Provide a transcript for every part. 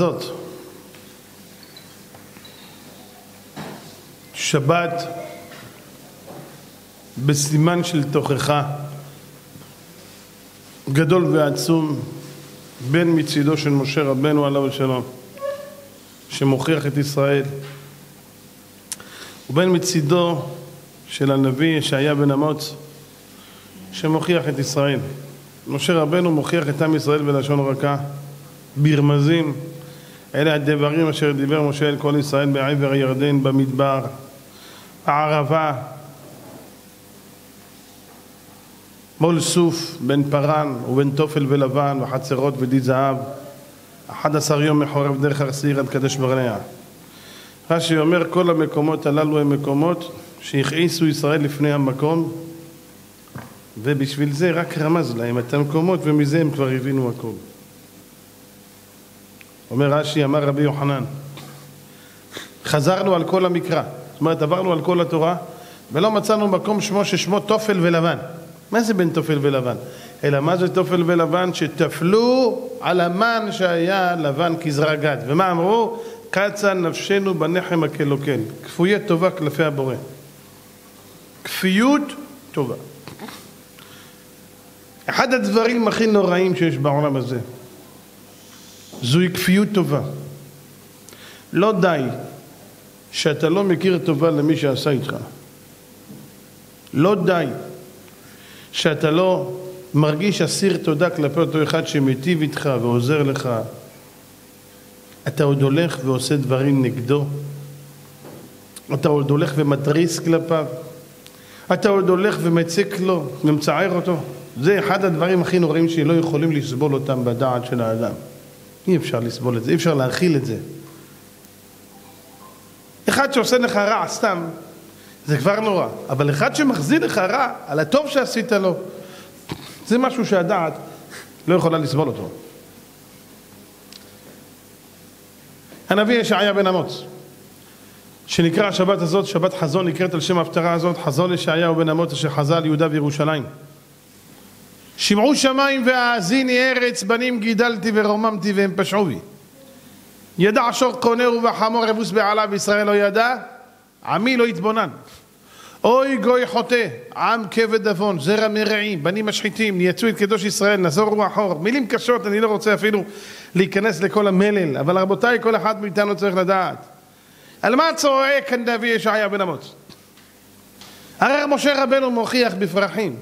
הזאת, שבת בסימן של תוכחה גדול ועצום בין מצידו של משה רבנו עליו השלום שמוכיח את ישראל ובין מצידו של הנביא ישעיה בן אמוץ שמוכיח את ישראל. משה רבנו מוכיח את עם ישראל בלשון רכה, ברמזים. אלה הדברים אשר דיבר משה אל כל ישראל בעבר הירדן, במדבר, הערבה, מול סוף בין פרן ובין תופל ולבן וחצרות ודי זהב, 11 יום מחורב דרך הר סיר עד קדש ברנע. רש"י אומר כל המקומות הללו הם מקומות שהכעיסו ישראל לפני המקום ובשביל זה רק רמז להם את המקומות ומזה הם כבר הבינו הכל. אומר רש"י, אמר רבי יוחנן, חזרנו על כל המקרא, זאת אומרת עברנו על כל התורה ולא מצאנו מקום שמו ששמו תופל ולבן. מה זה בין תופל ולבן? אלא מה זה תופל ולבן? שטפלו על המן שהיה לבן כזרע גד. ומה אמרו? קצה נפשנו בנחם הקלוקל. כפויי טובה כלפי הבורא. כפיות טובה. אחד הדברים הכי נוראים שיש בעולם הזה זוהי כפיות טובה. לא די שאתה לא מכיר טובה למי שעשה איתך. לא די שאתה לא מרגיש אסיר תודה כלפי אותו אחד שמיטיב איתך ועוזר לך. אתה עוד הולך ועושה דברים נגדו. אתה עוד הולך ומתריס כלפיו. אתה עוד הולך ומציק לו ומצער אותו. זה אחד הדברים הכי נוראים שלא יכולים לסבול אותם בדעת של האדם. אי אפשר לסבול את זה, אי אפשר להכיל את זה. אחד שעושה לך רע סתם, זה כבר נורא. אבל אחד שמחזיר לך רע על הטוב שעשית לו, זה משהו שהדעת לא יכולה לסבול אותו. הנביא ישעיה בן אמוץ, שנקרא השבת הזאת, שבת חזון, נקראת על שם ההפטרה הזאת, חזון ישעיהו בן אמוץ אשר חזה על יהודה וירושלים. שמעו שמיים והאזיני ארץ, בנים גידלתי ורוממתי והם פשעו בי. ידע שור קונהו וחמור אבוס בעלה וישראל לא ידע, עמי לא יתבונן. אוי גוי חוטא, עם כבד עוון, זרע מרעי, בנים משחיתים, נייצו את קדוש ישראל, נזור רוח אור. מילים קשות, אני לא רוצה אפילו להיכנס לכל המלל, אבל רבותיי, כל אחד מאיתנו צריך לדעת. על מה צועק הנביא ישעיה בן אמוץ? הרי משה רבנו מוכיח בפרחים,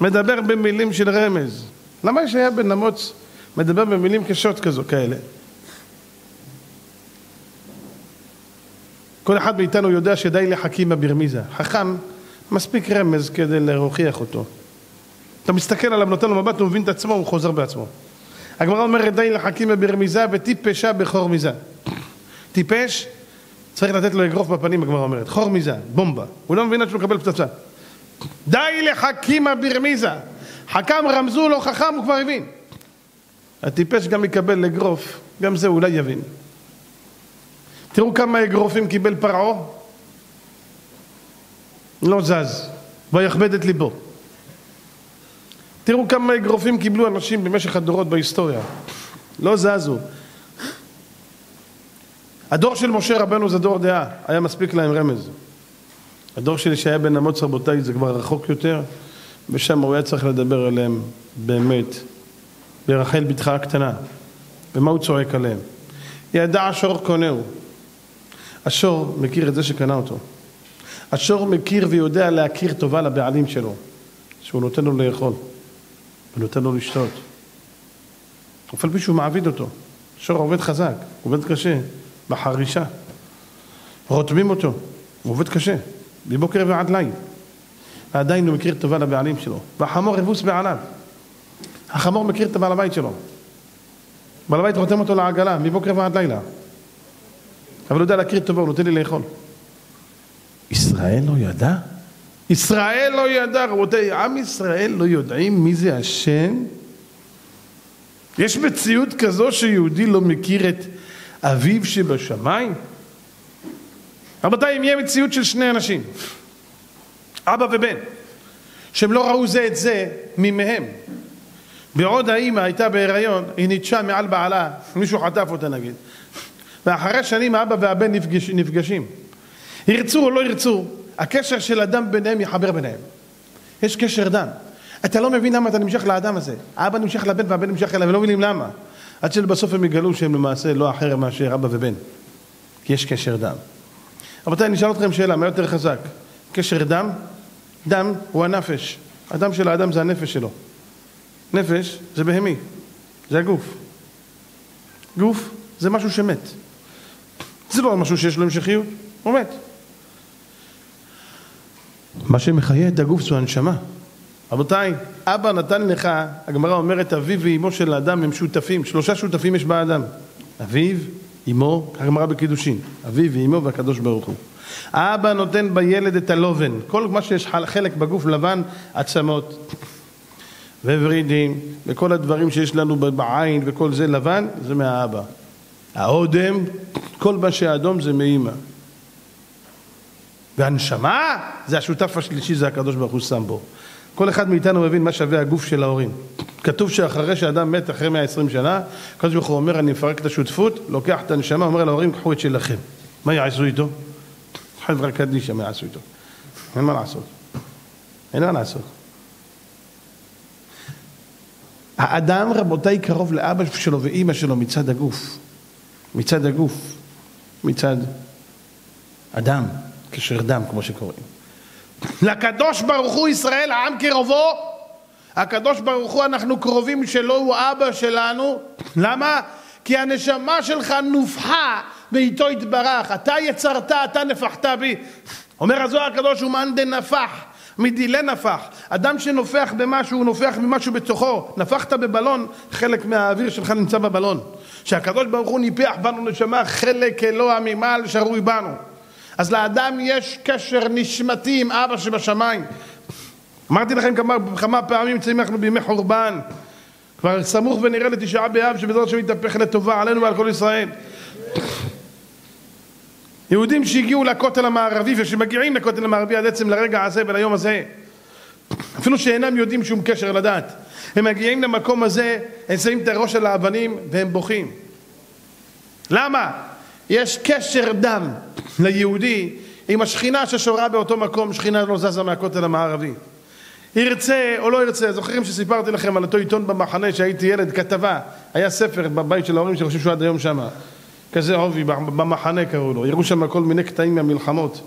מדבר במילים של רמז. למה ישעיה בן אמוץ מדבר במילים קשות כזו, כאלה? כל אחד מאיתנו יודע שדי לחכימה ברמיזה. חכם, מספיק רמז כדי להוכיח אותו. אתה מסתכל עליו, נותן לו מבט, הוא מבין את עצמו, הוא חוזר בעצמו. הגמרא אומרת די לחכימה ברמיזה וטיפשה בחור מיזה. טיפש, צריך לתת לו אגרוף בפנים, הגמרא אומרת. חור מיזה, בומבה. הוא לא מבין עד שהוא מקבל פצצה. די לחכימה ברמיזה. חכם רמזו לו חכם, הוא כבר הבין. הטיפש גם יקבל אגרוף, גם זה אולי יבין. תראו כמה אגרופים קיבל פרעה, לא זז, ויכבד את ליבו. תראו כמה אגרופים קיבלו אנשים במשך הדורות בהיסטוריה, לא זזו. הדור של משה רבנו זה דור דעה, היה מספיק להם רמז. הדור שלי שהיה בן אמוץ רבותיי זה כבר רחוק יותר, ושם הוא היה צריך לדבר אליהם באמת, ברחל בתך הקטנה. ומה הוא צועק עליהם? ידע שור קונהו. השור מכיר את זה שקנה אותו. השור מכיר ויודע להכיר טובה לבעלים שלו, שהוא נותן לו לאכול, ונותן לו לשתות. אף על פי שהוא מעביד אותו. השור עובד חזק, עובד קשה, בחרישה. רותמים אותו, הוא עובד קשה, מבוקר ועד ליל. ועדיין הוא מכיר טובה לבעלים שלו. והחמור אבוס בעליו. החמור מכיר את הבעל הבית שלו. בעל הבית רותם אותו לעגלה, מבוקר ועד לילה. אבל הוא יודע להכיר טובה, הוא נותן לי לאכול. ישראל לא ידע? ישראל לא ידע, רבותיי, עם ישראל לא יודעים מי זה השם? יש מציאות כזו שיהודי לא מכיר את אביו שבשמיים? רבותיי, אם יהיה מציאות של שני אנשים, אבא ובן, שהם לא ראו זה את זה מימיהם, בעוד האימא הייתה בהיריון, היא ניטשה מעל בעלה, מישהו חטף אותה נגיד. ואחרי שנים האבא והבן נפגש, נפגשים. ירצו או לא ירצו, הקשר של אדם ביניהם יחבר ביניהם. יש קשר דם. אתה לא מבין למה אתה נמשך לאדם הזה. האבא נמשך לבן והבן נמשך אליו, ולא מבינים למה. עד שבסוף הם יגלו שהם למעשה לא אחר מאשר אבא ובן. כי יש קשר דם. רבותיי, אני אשאל אתכם שאלה, מה יותר חזק? קשר דם? דם הוא הנפש. הדם של האדם זה הנפש שלו. נפש זה בהמי, זה הגוף. גוף זה משהו שמת. זה לא משהו שיש לו המשכיות, הוא מת. מה שמחיה את הגוף זו הנשמה. רבותיי, אבא נתן לך, הגמרא אומרת, אביו ואימו של האדם הם שותפים, שלושה שותפים יש באדם. אביו, אמו, הגמרא בקידושין, אביו ואימו והקדוש ברוך הוא. האבא נותן בילד את הלובן, כל מה שיש חלק בגוף לבן, עצמות וורידים, וכל הדברים שיש לנו בעין וכל זה לבן, זה מהאבא. האודם, כל מה שאדום זה מאימא. והנשמה זה השותף השלישי, זה הקדוש ברוך הוא שם בו. כל אחד מאיתנו מבין מה שווה הגוף של ההורים. כתוב שאחרי שאדם מת אחרי 120 שנה, הקדוש ברוך הוא אומר אני מפרק את השותפות, לוקח את הנשמה, אומר להורים קחו את שלכם. מה יעשו איתו? חברה קדישא מה יעשו איתו? אין מה לעשות. אין מה לעשות. האדם רבותיי קרוב לאבא שלו ואימא שלו מצד הגוף. מצד הגוף. מצד אדם. קשר דם כמו שקוראים. לקדוש ברוך הוא ישראל העם קרובו. הקדוש ברוך הוא אנחנו קרובים שלו הוא אבא שלנו. למה? כי הנשמה שלך נופחה ואיתו יתברך אתה יצרת אתה נפחת בי. אומר הזוהר הקדוש הוא מאן דנפח מדילי נפח. אדם שנופח במשהו הוא נופח ממשהו בתוכו. נפחת בבלון חלק מהאוויר שלך נמצא בבלון. שהקדוש ברוך הוא ניפח בנו נשמה חלק אלוה ממעל שרוי בנו אז לאדם יש קשר נשמתי עם אבא שבשמיים. אמרתי לכם כמה, כמה פעמים נמצאים אנחנו בימי חורבן. כבר סמוך ונראה לתשעה באב שבעזרת השם יתהפך לטובה עלינו ועל כל ישראל. יהודים שהגיעו לכותל המערבי ושמגיעים לכותל המערבי עד עצם לרגע הזה וליום הזה אפילו שאינם יודעים שום קשר לדת הם מגיעים למקום הזה, הם שמים את הראש על האבנים והם בוכים למה? יש קשר דם ליהודי עם השכינה ששורה באותו מקום, שכינה לא זזה מהכותל המערבי. ירצה או לא ירצה, זוכרים שסיפרתי לכם על אותו עיתון במחנה שהייתי ילד, כתבה, היה ספר בבית של ההורים שאני חושב שהוא עד היום שם, כזה עובי, במחנה קראו לו, יראו שם כל מיני קטעים מהמלחמות,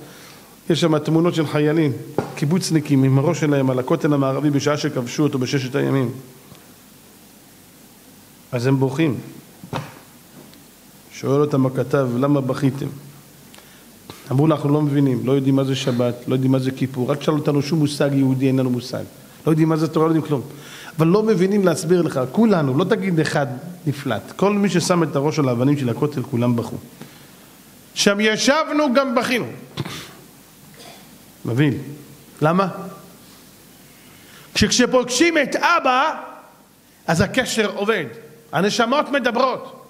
יש שם תמונות של חיילים, קיבוצניקים עם הראש שלהם על הכותל המערבי בשעה שכבשו אותו בששת הימים. אז הם בוכים. שואל אותם הכתב, למה בכיתם? אמרו לה, אנחנו לא מבינים, לא יודעים מה זה שבת, לא יודעים מה זה כיפור, אל תשאל אותנו שום מושג יהודי, אין לנו מושג. לא יודעים מה זה תורה, לא יודעים כלום. אבל לא מבינים להסביר לך, כולנו, לא תגיד אחד נפלט, כל מי ששם את הראש על האבנים של הכותל, כולם בכו. שם ישבנו גם בכינו. מבין? למה? כשפוגשים את אבא, אז הקשר עובד. הנשמות מדברות.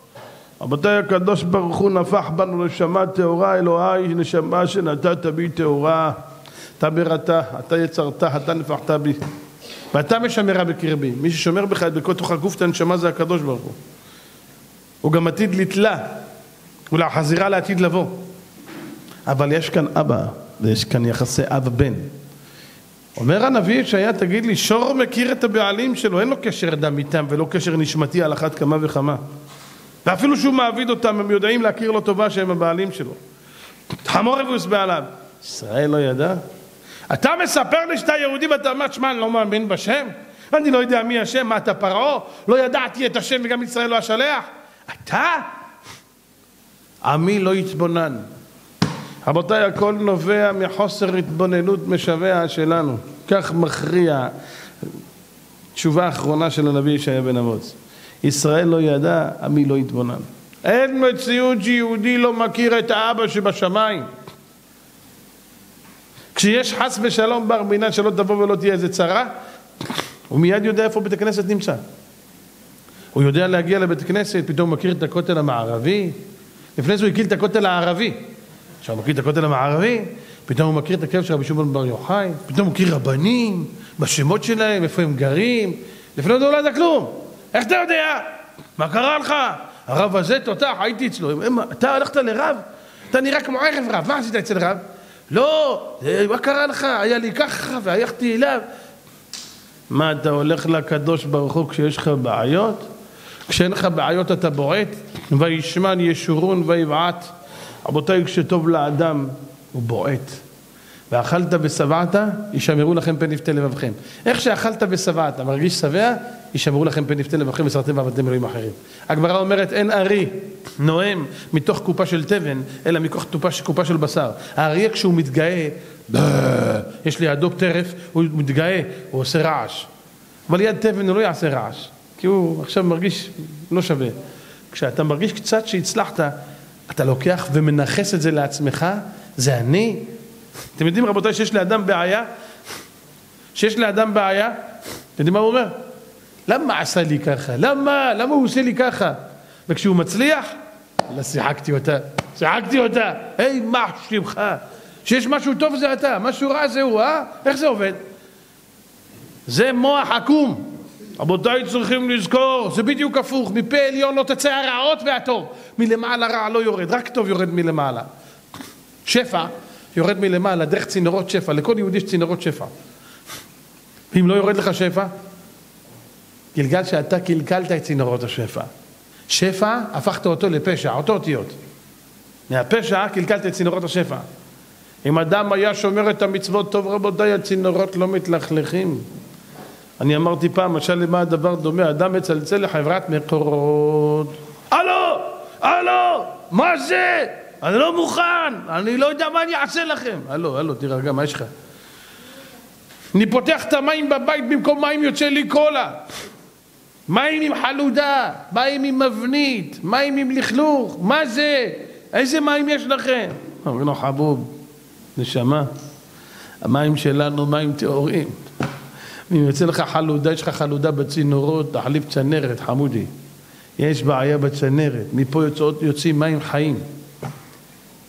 רבותיי הקדוש ברוך הוא נפח בנו נשמה טהורה אלוהי נשמה שנתת בי טהורה. אתה בראתה אתה יצרת אתה נפחת בי. ואתה משמרה בקרבי. מי ששומר בך את בתוך הגוף את הנשמה זה הקדוש ברוך הוא. הוא גם עתיד לתלה. ולהחזירה לעתיד לבוא. אבל יש כאן אבא ויש כאן יחסי אב בן. אומר הנביא ישעיה תגיד לי שור מכיר את הבעלים שלו. אין לו קשר דם איתם ולא קשר נשמתי על אחת כמה וכמה ואפילו שהוא מעביד אותם, הם יודעים להכיר לו טובה שהם הבעלים שלו. חמור אבוס בעליו. ישראל לא ידע? אתה מספר לי שאתה יהודי ואתה אומר, שמע, אני לא מאמין בשם? אני לא יודע מי השם, מה אתה פרעה? לא ידעתי את השם וגם ישראל לא השלח? אתה? עמי לא יתבונן. רבותיי, הכל נובע מחוסר התבוננות משווע שלנו. כך מכריע תשובה אחרונה של הנביא ישעיה בן אמוץ. ישראל לא ידע, עמי לא התבונן. אין מציאות שיהודי לא מכיר את האבא שבשמיים. כשיש חס ושלום בר מינה שלא תבוא ולא תהיה איזה צרה, הוא מיד יודע איפה בית הכנסת נמצא. הוא יודע להגיע לבית הכנסת, פתאום הוא מכיר את הכותל המערבי. לפני זה הוא הכיר את הכותל הערבי. עכשיו הוא מכיר את הכותל המערבי, פתאום הוא מכיר את הכלב של רבי שמעון בר יוחאי, פתאום הוא מכיר רבנים, בשמות שלהם, איפה הם גרים, לפני זה לא ידע כלום. איך אתה יודע? מה קרה לך? הרב הזה תותח, הייתי אצלו. אתה הלכת לרב? אתה נראה כמו ערב רב, מה עשית אצל רב? לא, מה קרה לך? היה לי ככה והלכתי אליו. מה, אתה הולך לקדוש ברוך הוא כשיש לך בעיות? כשאין לך בעיות אתה בועט? וישמן ישורון ויבעט. רבותיי, כשטוב לאדם הוא בועט. ואכלת ושבעת, ישמרו לכם פן יפתה לבבכם. איך שאכלת ושבעת, מרגיש שבע, ישמרו לכם פן יפתה לבבכם וסרתם ועבדתם אלוהים אחרים. הגמרא אומרת, אין ארי נואם מתוך קופה של תבן, אלא מתוך קופה, של בשר. האריה כשהוא מתגאה, יש לידו טרף, הוא מתגאה, הוא עושה רעש. אבל ליד תבן הוא לא יעשה רעש, כי הוא עכשיו מרגיש לא שווה. כשאתה מרגיש קצת שהצלחת, אתה לוקח ומנכס את זה לעצמך, זה אני, אתם יודעים רבותיי שיש לאדם בעיה? שיש לאדם בעיה? אתם יודעים מה הוא אומר? למה עשה לי ככה? למה? למה הוא עושה לי ככה? וכשהוא מצליח, לא שיחקתי אותה, שיחקתי אותה, היי מה שלמך? שיש משהו טוב זה אתה, משהו רע זה הוא, אה? איך זה עובד? זה מוח עקום. רבותיי צריכים לזכור, זה בדיוק הפוך, מפה עליון לא תצא הרעות והטוב. מלמעלה רע לא יורד, רק טוב יורד מלמעלה. שפע יורד מלמעלה דרך צינורות שפע, לכל יהודי יש צינורות שפע. ואם לא יורד לך שפע, גלגל שאתה קלקלת את צינורות השפע. שפע, הפכת אותו לפשע, אותו אותיות. מהפשע קלקלת את צינורות השפע. אם אדם היה שומר את המצוות טוב רבותיי, הצינורות לא מתלכלכים. אני אמרתי פעם, משל למה הדבר דומה, אדם מצלצל לחברת מקורות. הלו! הלו! מה זה? אני לא מוכן, אני לא יודע מה אני אעשה לכם. הלו, הלו, תירגע, מה יש לך? אני פותח את המים בבית במקום מים יוצא לי קולה. מים עם חלודה, מים עם מבנית, מים עם לכלוך, מה זה? איזה מים יש לכם? אומרים לו חבוב, נשמה, המים שלנו מים טהורים. אם יוצא לך חלודה, יש לך חלודה בצינורות, תחליף צנרת, חמודי. יש בעיה בצנרת, מפה יוצאות, יוצאים מים חיים.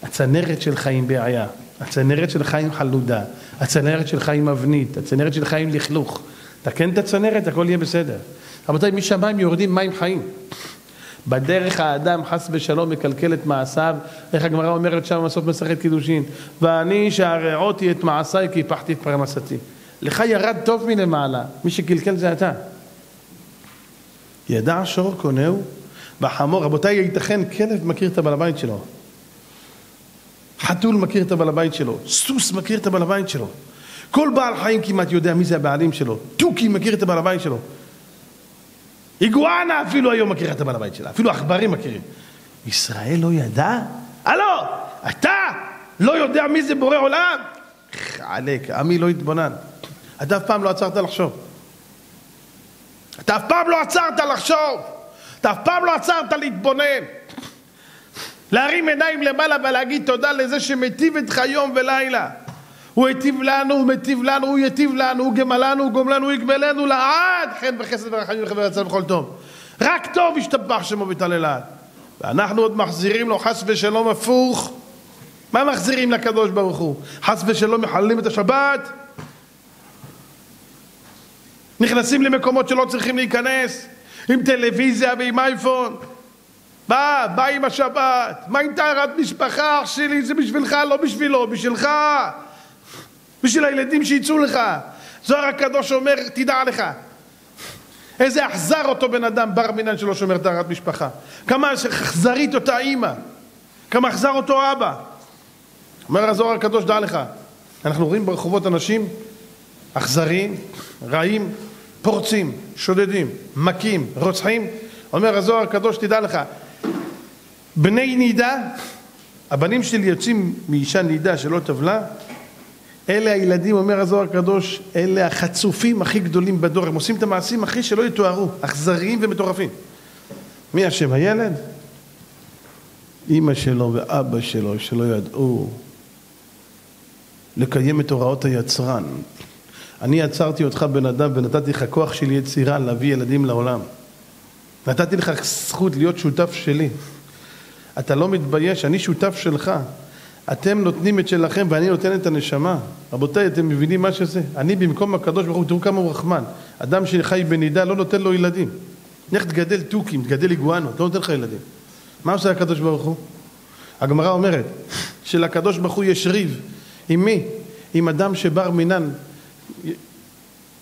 הצנרת שלך עם בעיה, הצנרת שלך עם חלודה, הצנרת שלך עם אבנית, הצנרת שלך עם לכלוך. תקן את הצנרת, הכל יהיה בסדר. רבותיי, משמיים יורדים מים חיים. בדרך האדם חס ושלום מקלקל את מעשיו, איך הגמרא אומרת שם בסוף מסכת קידושין, ואני שהרעותי את מעשיי כי הפחתי את פרנסתי. לך ירד טוב מלמעלה, מי שקלקל זה אתה. ידע שור קונהו בחמור, רבותיי, ייתכן כלב מכיר את הבעל הבית שלו. חתול מכיר את הבעל הבית שלו, סוס מכיר את הבעל הבית שלו. כל בעל חיים כמעט יודע מי זה הבעלים שלו. תוכי מכיר את הבעל הבית שלו. איגואנה אפילו היום מכירה את הבעל הבית שלה, אפילו עכברים מכירים. ישראל לא ידע? הלו, אתה לא יודע מי זה בורא עולם? חלק, עמי לא התבונן. אתה אף פעם לא עצרת לחשוב. אתה אף פעם לא עצרת לחשוב. אתה אף פעם לא עצרת להתבונן. להרים עיניים למעלה ולהגיד תודה לזה שמטיב איתך יום ולילה. הוא היטיב לנו, הוא מטיב לנו, הוא יטיב לנו, הוא גמלנו, הוא גומלנו, הוא יגמלנו לעד חן וחסד ורחמים וחבר יצא בכל טוב. רק טוב ישתבח שמו ויתעללת. ואנחנו עוד מחזירים לו חס ושלום הפוך. מה מחזירים לקדוש ברוך הוא? חס ושלום מחללים את השבת? נכנסים למקומות שלא צריכים להיכנס עם טלוויזיה ועם אייפון בא, בא עם השבת, מה עם טהרת משפחה, אח שלי, זה בשבילך, לא בשבילו, בשבילך, בשביל הילדים שיצאו לך. זוהר הקדוש אומר, תדע לך, איזה אכזר אותו בן אדם, בר מינן שלא שומר טהרת משפחה. כמה אכזרית אותה אימא, כמה אכזר אותו אבא. אומר הזוהר הקדוש, דע לך, אנחנו רואים ברחובות אנשים אכזריים, רעים, פורצים, שודדים, מכים, רוצחים. אומר הזוהר הקדוש, תדע לך, בני נידה, הבנים שלי יוצאים מאישה נידה שלא טבלה, אלה הילדים, אומר הזוהר הקדוש, אלה החצופים הכי גדולים בדור, הם עושים את המעשים הכי שלא יתוארו, אכזריים ומטורפים. מי אשם? הילד? אימא שלו ואבא שלו שלא ידעו לקיים את הוראות היצרן. אני עצרתי אותך בן אדם ונתתי לך כוח של יצירה להביא ילדים לעולם. נתתי לך זכות להיות שותף שלי. אתה לא מתבייש, אני שותף שלך. אתם נותנים את שלכם ואני נותן את הנשמה. רבותיי, אתם מבינים מה שזה? אני במקום הקדוש ברוך הוא, תראו כמה הוא רחמן. אדם שחי בנידה לא נותן לו ילדים. לך תגדל תוכים, תגדל איגואנות, לא נותן לך ילדים. מה עושה הקדוש ברוך הוא? הגמרא אומרת שלקדוש ברוך הוא יש ריב. עם מי? עם אדם שבר מינן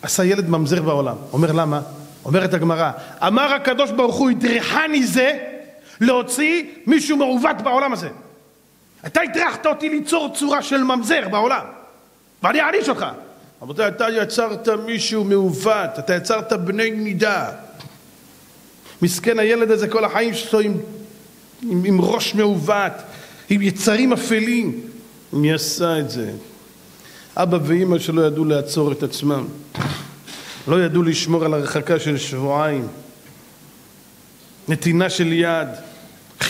עשה ילד ממזר בעולם. אומר למה? אומרת הגמרא, אמר הקדוש ברוך הוא, הטרחני זה להוציא מישהו מעוות בעולם הזה. אתה הטרחת אותי ליצור צורה של ממזר בעולם, ואני אעניש אותך. רבותיי, אתה יצרת מישהו מעוות, אתה יצרת בני נידה. מסכן הילד הזה כל החיים שלו עם, עם, עם ראש מעוות, עם יצרים אפלים. מי עשה את זה? אבא ואימא שלא ידעו לעצור את עצמם. לא ידעו לשמור על הרחקה של שבועיים. נתינה של יד,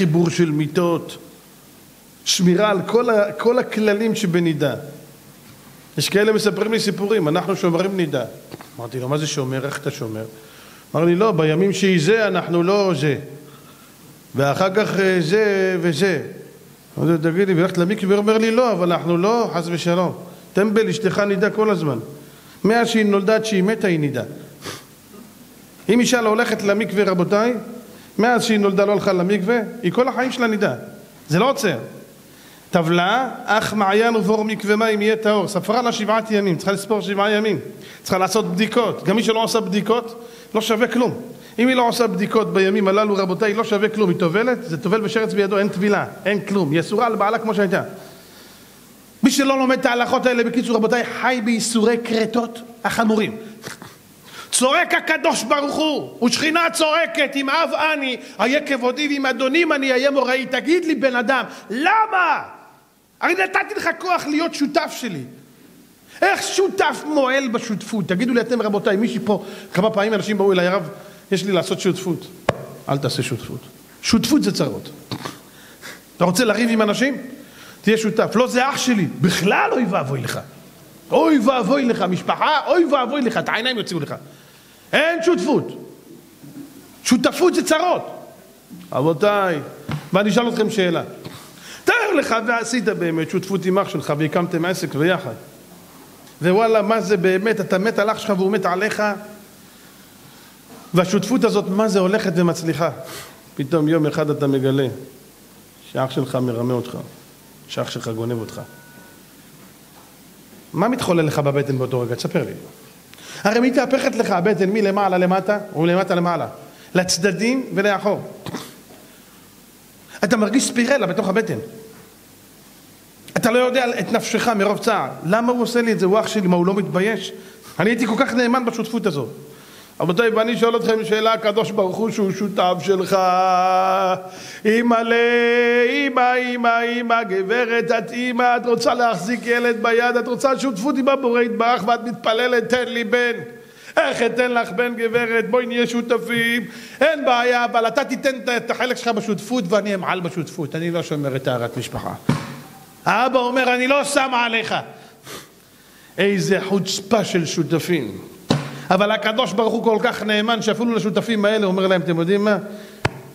חיבור של מיטות, שמירה על כל, ה, כל הכללים שבנידה. יש כאלה מספרים לי סיפורים, אנחנו שומרים נידה. אמרתי לו, מה זה שומר? איך אתה שומר? אמר לי, לא, בימים שהיא זה, אנחנו לא זה. ואחר כך אה, זה וזה. אמרתי לו, תגיד לי, והלכת למקווה? אומר לי, לא, אבל אנחנו לא, חס ושלום. טמבל, אשתך נידה כל הזמן. מאז שהיא נולדה עד שהיא מתה היא נידה. אם אישה לא הולכת למקווה, רבותיי, מאז שהיא נולדה לא הלכה למקווה, היא כל החיים שלה נידה. זה לא עוצר. טבלה, אך מעיין ובור מקווה מים יהיה טהור. ספרה לה שבעת ימים, צריכה לספור שבעה ימים. צריכה לעשות בדיקות. גם מי שלא עושה בדיקות, לא שווה כלום. אם היא לא עושה בדיקות בימים הללו, רבותיי, לא שווה כלום. היא טובלת, זה טובל ושרץ בידו, אין טבילה, אין כלום. היא אסורה על בעלה כמו שהייתה. מי שלא לומד את ההלכות האלה, בקיצור, רבותיי, חי בייסורי כרתות החמורים. צועק הקדוש ברוך הוא, ושכינה צועקת, אם אב אני, איה כבודי, ואם אדונים אני, איה מוראי. תגיד לי, בן אדם, למה? הרי נתתי לך כוח להיות שותף שלי. איך שותף מועל בשותפות? תגידו לי אתם רבותיי, מישהי פה, כמה פעמים אנשים באו אליי, הרב, יש לי לעשות שותפות. אל תעשה שותפות. שותפות זה צרות. אתה רוצה לריב עם אנשים? תהיה שותף. לא, זה אח שלי. בכלל אוי ואבוי לך. אוי ואבוי לך. משפחה, אוי ואבוי לך. את העיניים יוציאו לך. אין שותפות. שותפות זה צרות. רבותיי, ואני אשאל אתכם שאלה. תאר לך ועשית באמת שותפות עם אח שלך והקמתם עסק ביחד. ווואלה, מה זה באמת, אתה מת על אח שלך והוא מת עליך, והשותפות הזאת, מה זה הולכת ומצליחה. פתאום יום אחד אתה מגלה שאח שלך מרמה אותך. שאח שלך גונב אותך. מה מתחולל לך בבטן באותו רגע? תספר לי. הרי מתהפכת לך הבטן מלמעלה למטה ומלמטה למעלה, לצדדים ולאחור. אתה מרגיש ספירלה בתוך הבטן. אתה לא יודע את נפשך מרוב צער. למה הוא עושה לי את זה? הוא אח שלי, מה הוא לא מתבייש? אני הייתי כל כך נאמן בשותפות הזאת. רבותיי, ואני שואל אתכם שאלה, הקדוש ברוך הוא שהוא שותף שלך. אימא'לה, אימא, אימא, אימא, גברת, את אימא, את רוצה להחזיק ילד ביד, את רוצה שותפות עם הבורא יתברך, ואת מתפללת, תן לי בן. איך אתן לך בן גברת, בואי נהיה שותפים, אין בעיה, אבל אתה תיתן את החלק שלך בשותפות ואני אמעל בשותפות, אני לא שומר את טהרת משפחה. האבא אומר, אני לא שם עליך. איזה חוצפה של שותפים. אבל הקדוש ברוך הוא כל כך נאמן שאפילו לשותפים האלה אומר להם, אתם יודעים מה?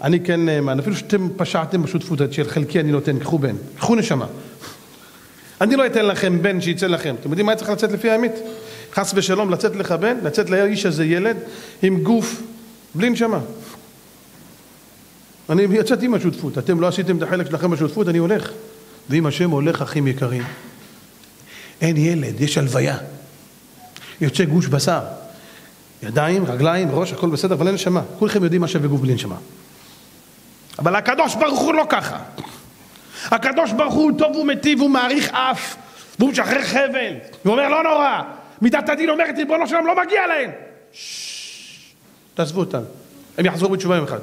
אני כן נאמן, אפילו שאתם פשעתם בשותפות של חלקי אני נותן, קחו בן, קחו נשמה. אני לא אתן לכם בן שיצא לכם. אתם יודעים מה צריך לצאת לפי האמת? חס ושלום לצאת לך בן, לצאת לאיש הזה ילד עם גוף בלי נשמה. אני יצאתי עם השותפות, אתם לא עשיתם את החלק שלכם בשותפות, אני הולך. ואם השם הולך, אחים יקרים, אין ילד, יש הלוויה. יוצא גוש בשר. ידיים, רגליים, ראש, הכל בסדר, אבל אין נשמה. כולכם יודעים מה שווה גוף בלי נשמה. אבל הקדוש ברוך הוא לא ככה. הקדוש ברוך הוא טוב ומטיב, הוא מעריך אף, והוא משחרר חבל. הוא אומר, לא נורא, מידת הדין אומרת, ריבונו שלום, לא מגיע להם. תעזבו אותם, הם יחזרו בתשובה יום אחד.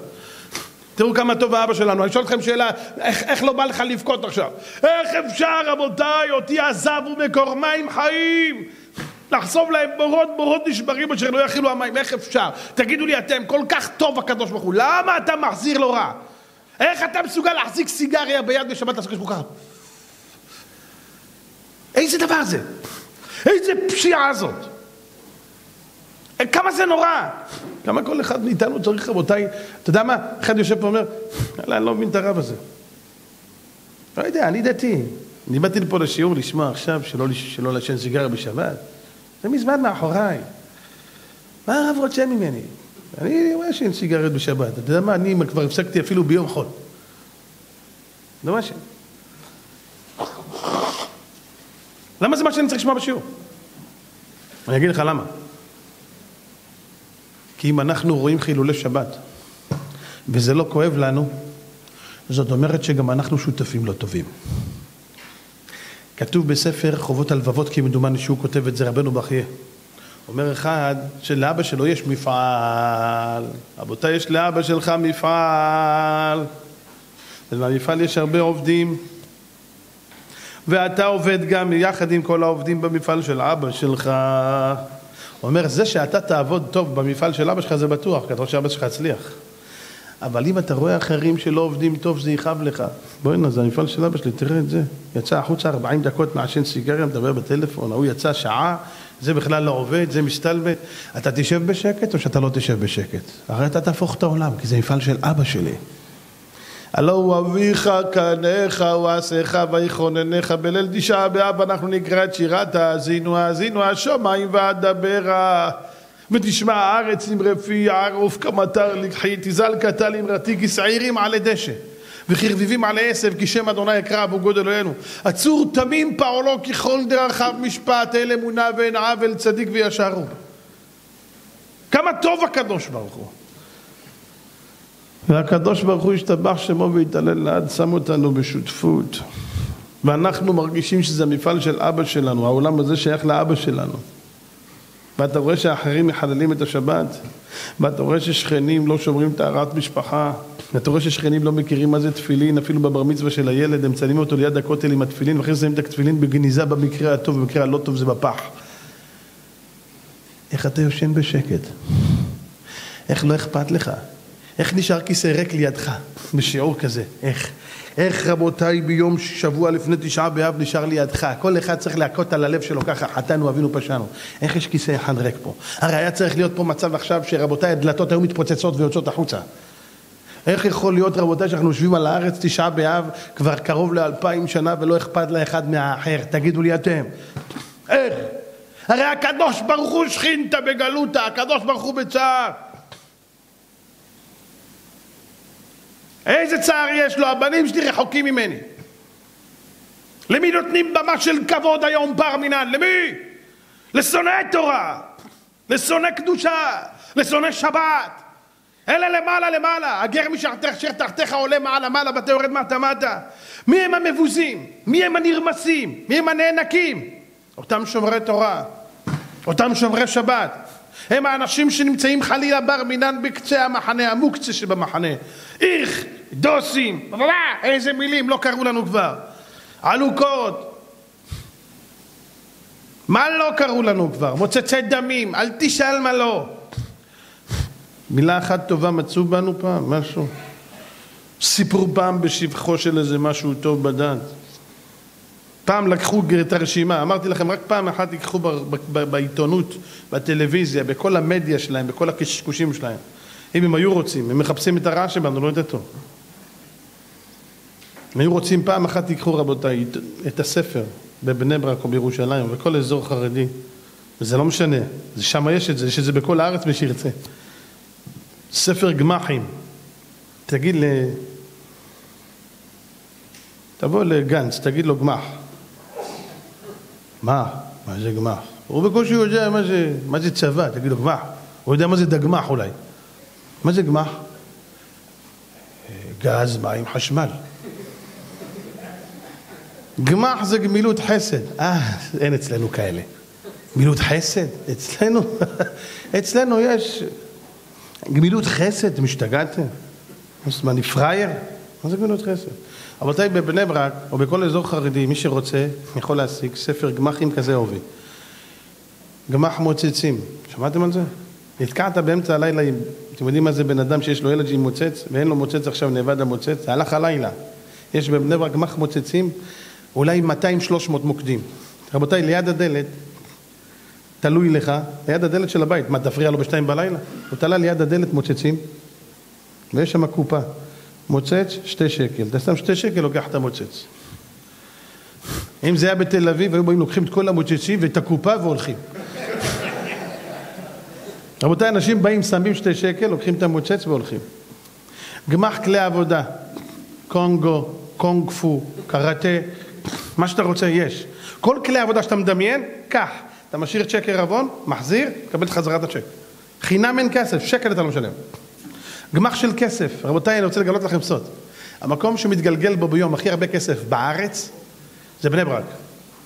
תראו כמה טוב האבא שלנו. אני שואל אתכם שאלה, איך, איך לא בא לך לבכות עכשיו? איך אפשר, רבותיי, אותי עזבו מקור מים חיים? לחסום להם בורות, בורות נשברים אשר לא יכילו המים, איך אפשר? תגידו לי אתם, כל כך טוב הקדוש ברוך הוא, למה אתה מחזיר לו רע? איך אתה מסוגל להחזיק סיגריה ביד בשבת לעשות ככה? איזה דבר זה? איזה פשיעה זאת? כמה זה נורא? כמה כל אחד מאיתנו צריך, רבותיי, אתה יודע מה? אחד יושב פה ואומר, אני לא מבין את הרב הזה. לא יודע, אני דתי. אני באתי לפה לשיעור לשמוע עכשיו שלא לעשן סיגריה בשבת. זה מזמן מאחוריי. מה הרב רוצה ממני? אני רואה שאין סיגריות בשבת. אתה יודע מה, אני כבר הפסקתי אפילו ביום חול. לא מעשן. למה זה מה שאני צריך לשמוע בשיעור? אני אגיד לך למה. כי אם אנחנו רואים חילולי שבת וזה לא כואב לנו, זאת אומרת שגם אנחנו שותפים לא טובים. כתוב בספר חובות הלבבות, כמדומני שהוא כותב את זה, רבנו בחייה. אומר אחד שלאבא שלו יש מפעל, רבותיי, יש לאבא שלך מפעל, ובמפעל יש הרבה עובדים, ואתה עובד גם יחד עם כל העובדים במפעל של אבא שלך. הוא אומר, זה שאתה תעבוד טוב במפעל של אבא שלך זה בטוח, כי אתה רואה שאבא שלך יצליח. אבל אם אתה רואה אחרים שלא עובדים טוב, זה יכאב לך. בואי הנה, זה המפעל של אבא שלי, תראה את זה. יצא החוצה 40 דקות, מעשן סיגריה, מדבר בטלפון, ההוא יצא שעה, זה בכלל לא עובד, זה מסתלבט. אתה תשב בשקט או שאתה לא תשב בשקט? הרי אתה תהפוך את העולם, כי זה מפעל של אבא שלי. הלא הוא אביך, קניך, הוא עשיך, ויכוננך. בליל תשעה באב אנחנו נקרא את שירת האזינו, האזינו השמיים ואדברה. ותשמע הארץ נמרפי ערוף כמטר לקחי תזל קטל אמרתי כשעירים עלי דשא וכרביבים עלי עשב כי שם אדוני יקרא אבו גודל אלוהינו. עצור תמים פעולו ככל דרכיו משפט אל אמונה ואין עוול צדיק וישר הוא. כמה טוב הקדוש ברוך הוא. והקדוש ברוך הוא השתבח שמו והתעלל לעד שם אותנו בשותפות. ואנחנו מרגישים שזה המפעל של אבא שלנו העולם הזה שייך לאבא שלנו ואתה רואה שאחרים מחללים את השבת, ואתה רואה ששכנים לא שומרים טהרת משפחה, ואתה רואה ששכנים לא מכירים מה זה תפילין, אפילו בבר מצווה של הילד, הם מצלמים אותו ליד הכותל עם התפילין, ואחרי זה שמים את התפילין בגניזה במקרה הטוב, במקרה הלא טוב זה בפח. איך אתה יושן בשקט? איך לא אכפת לך? איך נשאר כיסא ריק לידך בשיעור כזה? איך? איך רבותיי ביום שבוע לפני תשעה באב נשאר לידך? כל אחד צריך להכות על הלב שלו ככה, חטאנו אבינו פשענו. איך יש כיסא אחד ריק פה? הרי היה צריך להיות פה מצב עכשיו שרבותיי הדלתות היו מתפוצצות ויוצאות החוצה. איך יכול להיות רבותיי שאנחנו יושבים על הארץ תשעה באב כבר קרוב לאלפיים שנה ולא אכפת לאחד מהאחר? תגידו לי אתם. איך? הרי הקדוש ברוך הוא שכינתה בגלותה, הקדוש ברוך הוא בצער. איזה צער יש לו, הבנים שלי רחוקים ממני. למי נותנים במה של כבוד היום בר מינן? למי? לשונאי תורה, לשונאי קדושה, לשונאי שבת. אלה למעלה למעלה, הגר משאר תחתיך עולה מעלה מעלה ואתה יורד מטה מטה. מי הם המבוזים? מי הם הנרמסים? מי הם הנאנקים? אותם שומרי תורה, אותם שומרי שבת. הם האנשים שנמצאים חלילה בר מינן בקצה המחנה, המוקצה שבמחנה. איך, דוסים, איזה מילים לא קראו לנו כבר. עלוקות. מה לא קראו לנו כבר? מוצצי דמים, אל תשאל מה לא. מילה אחת טובה מצאו בנו פעם, משהו. סיפרו פעם בשבחו של איזה משהו טוב בדת. פעם לקחו את הרשימה, אמרתי לכם רק פעם אחת ייקחו בעיתונות, בטלוויזיה, בכל המדיה שלהם, בכל הקשקושים שלהם. אם הם היו רוצים, הם מחפשים את הרע שבנו, לא את. אם היו רוצים פעם אחת ייקחו רבותיי את הספר בבני ברק או בירושלים או בכל אזור חרדי, וזה לא משנה, שם יש את זה, יש את זה בכל הארץ מי שירצה. ספר גמחים, תגיד ל... תבוא לגנץ, תגיד לו גמח. מה? מה זה גמח? הוא בקושי יודע מה זה, מה זה צבא, תגיד לו גמח. הוא יודע מה זה דגמח אולי. מה זה גמח? גז, מים, חשמל. גמח זה גמילות חסד. אה, אין אצלנו כאלה. גמילות חסד? אצלנו, אצלנו יש גמילות חסד, אתם השתגעתם? מה, אני פראייר? מה זה גמילות חסד? רבותיי, בבני ברק, או בכל אזור חרדי, מי שרוצה, יכול להשיג ספר גמחים כזה עובי. גמח מוצצים. שמעתם על זה? נתקעת באמצע הלילה, אתם יודעים מה זה בן אדם שיש לו ילד עם מוצץ, ואין לו מוצץ עכשיו, נאבד המוצץ? זה הלך הלילה. יש בבני ברק גמח מוצצים, אולי 200-300 מוקדים. רבותיי, ליד הדלת, תלוי לך, ליד הדלת של הבית, מה תפריע לו בשתיים בלילה? הוא תלה ליד הדלת מוצצים, ויש שם קופה. מוצץ, שתי שקל. אתה שם שתי שקל, לוקח את המוצץ. אם זה היה בתל אביב, היו באים לוקחים את כל המוצצים ואת הקופה והולכים. רבותיי, אנשים באים, שמים שתי שקל, לוקחים את המוצץ והולכים. גמח כלי עבודה, קונגו, קונג פו, קראטה, מה שאתה רוצה יש. כל כלי עבודה שאתה מדמיין, קח. אתה משאיר צ'ק ערבון, מחזיר, קבל חזרה את הצ'ק. חינם אין כסף, שקל אתה לא משלם. גמח של כסף, רבותיי, אני רוצה לגלות לכם סוד. המקום שמתגלגל בו ביום הכי הרבה כסף בארץ, זה בני ברק.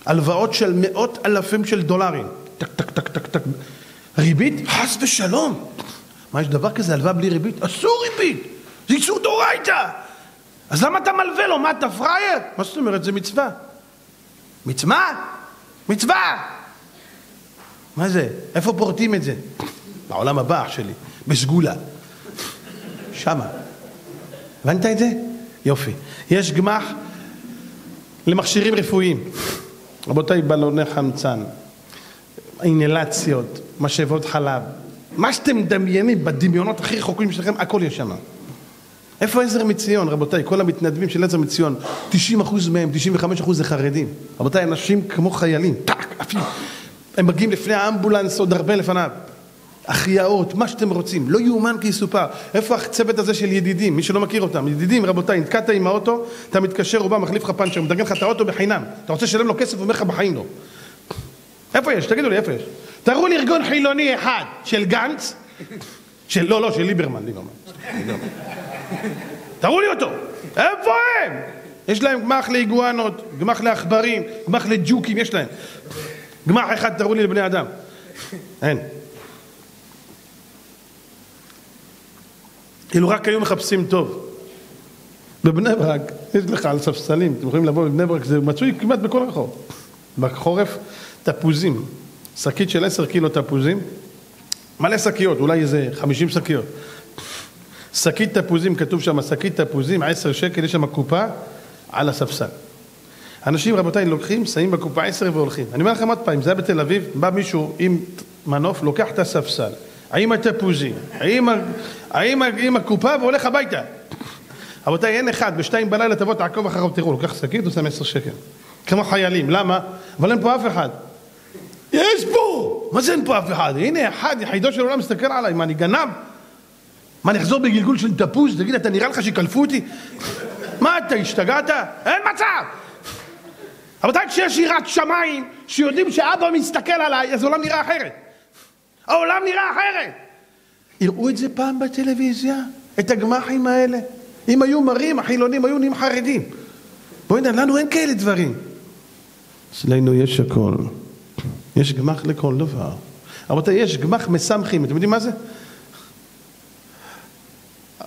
הלוואות של מאות אלפים של דולרים. טק, טק, טק, טק, טק. ריבית? חס ושלום. מה, יש דבר כזה, הלוואה בלי ריבית? אסור ריבית! זה איסור דאורייתא! אז למה אתה מלווה לו? מה, אתה פראייר? מה זאת אומרת? זה מצווה. מצווה? מצווה! מה זה? איפה פורטים את זה? בעולם הבא, אח שלי. בסגולה. שמה. הבנת את זה? יופי. יש גמח למכשירים רפואיים. רבותיי, בלוני חמצן, אינלציות, משאבות חלב, מה שאתם מדמיינים בדמיונות הכי רחוקים שלכם, הכל יש שם. איפה עזר מציון, רבותיי? כל המתנדבים של עזר מציון, 90% מהם, 95% זה חרדים. רבותיי, אנשים כמו חיילים, טאק, אפילו. הם מגיעים לפני האמבולנס עוד הרבה לפניו. החייאות, מה שאתם רוצים, לא יאומן כי יסופר. איפה הצוות הזה של ידידים, מי שלא מכיר אותם? ידידים, רבותיי, נתקעת עם האוטו, אתה מתקשר, הוא בא, מחליף לך פאנצ'ר, מדגן לך את האוטו בחינם. אתה רוצה לשלם לו כסף, הוא אומר לך בחיים לא. איפה יש? תגידו לי, איפה יש? תראו לי ארגון חילוני אחד של גנץ, של, לא, לא, של ליברמן, ליברמן. תראו לי אותו, איפה הם? יש להם גמח לאיגואנות, גמח לעכברים, גמח לג'וקים, יש להם. גמח אחד תראו לי לבני אדם. אין. כאילו רק היו מחפשים טוב. בבני ברק, יש לך על ספסלים, אתם יכולים לבוא לבני ברק, זה מצוי כמעט בכל רחוב. בחורף, תפוזים, שקית של עשר קילו תפוזים, מלא שקיות, אולי איזה חמישים שקיות. שקית תפוזים, כתוב שם שקית תפוזים, עשר שקל, יש שם קופה על הספסל. אנשים, רבותיי, לוקחים, שמים בקופה עשר והולכים. אני אומר לכם עוד פעם, זה היה בתל אביב, בא מישהו עם מנוף, לוקח את הספסל, עם התפוזים, עם, עם, עם הקופה והולך הביתה. רבותיי, אין אחד, בשתיים בלילה תבוא, תעקוב אחריו, תראו, לוקח שקית, הוא שם עשר שקל. כמו חיילים, למה? אבל אין פה אף אחד. יש פה! מה זה אין פה אף אחד? הנה, אחד, יחידו של עולם מסתכל עליי, מה, אני גנב? מה, אני אחזור בגלגול של תפוז? תגיד, אתה נראה לך שקלפו אותי? מה, אתה השתגעת? אין מצב! רבותיי, כשיש יראת שמיים, שיודעים שאבא מסתכל עליי, אז העולם נראה אחרת. העולם נראה אחרת. יראו את זה פעם בטלוויזיה? את הגמחים האלה? אם היו מראים, החילונים היו נהיים חרדים. בואי נראה, לנו אין כאלה דברים. אצלנו יש הכל. יש גמח לכל דבר. רבותיי, יש גמח מסמכים, אתם יודעים מה זה?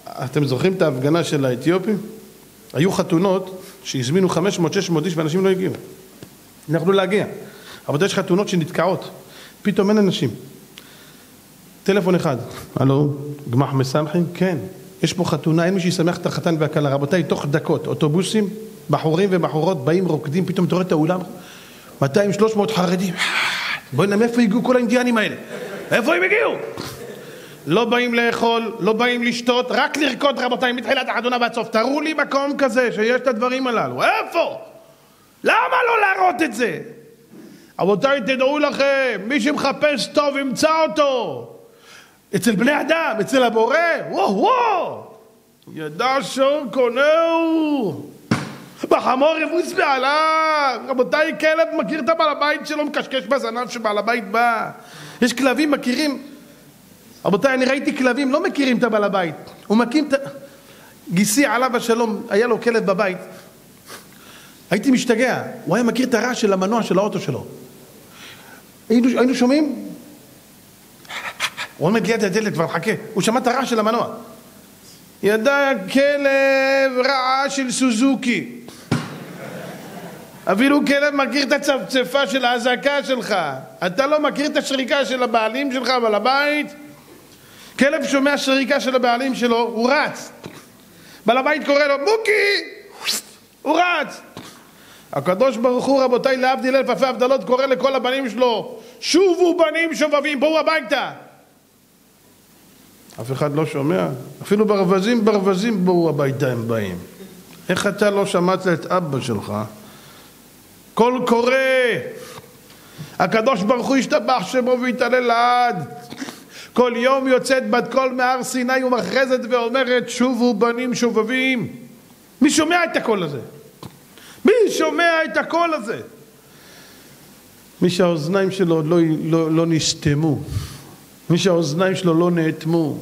אתם זוכרים את ההפגנה של האתיופים? היו חתונות שהזמינו 500-600 איש ואנשים לא הגיעו. לא יכלו להגיע. רבותיי, יש חתונות שנתקעות. פתאום אין אנשים. טלפון אחד, הלו, גמח מסמכים? כן. יש פה חתונה, אין מי שישמח את החתן והכלה. רבותיי, תוך דקות, אוטובוסים, בחורים ובחורות באים, רוקדים, פתאום אתה רואה את האולם, 200-300 חרדים. בואי נראה מאיפה הגיעו כל האינדיאנים האלה? איפה הם הגיעו? לא באים לאכול, לא באים לשתות, רק לרקוד רבותיי מתחילת החתונה ועד סוף. תראו לי מקום כזה שיש את הדברים הללו. איפה? למה לא להראות את זה? רבותיי, תדעו לכם, מי שמחפש טוב ימצא אותו. אצל בני אדם, אצל הבורא, וואו וואו! ידע שור קונהו, בחמור יבוס בעליו. רבותיי, כלב מכיר את הבעל הבית שלו, מקשקש בזנב שבעל הבית בא. יש כלבים מכירים רבותיי, אני ראיתי כלבים, לא מכירים את הבעל הבית. הוא מקים את... גיסי עליו השלום, היה לו כלב בבית. הייתי משתגע, הוא היה מכיר את הרעש של המנוע של האוטו שלו. היינו, היינו שומעים? הוא עומד ליד הדלת כבר מחכה, הוא שמע את הרעש של המנוע. ידע כלב רעש של סוזוקי. אפילו כלב מכיר את הצפצפה של האזעקה שלך. אתה לא מכיר את השריקה של הבעלים שלך בעל הבית? כלב שומע שריקה של הבעלים שלו, הוא רץ. בעל הבית קורא לו, מוקי! הוא רץ. הקדוש ברוך הוא, רבותיי, להבדיל אלף אלפי הבדלות, קורא לכל הבנים שלו, שובו בנים שובבים, בואו הביתה. אף אחד לא שומע. אפילו ברווזים ברווזים בואו הביתה הם באים. איך אתה לא שמעת את אבא שלך קול קורא. הקדוש ברוך הוא ישתבח שמו ויתעלל לעד. כל יום יוצאת בת קול מהר סיני ומכרזת ואומרת שובו בנים שובבים. מי שומע את הקול הזה? מי שומע את הקול הזה? מי שהאוזניים שלו עוד לא, לא, לא נסתמו, מי שהאוזניים שלו לא נאטמו,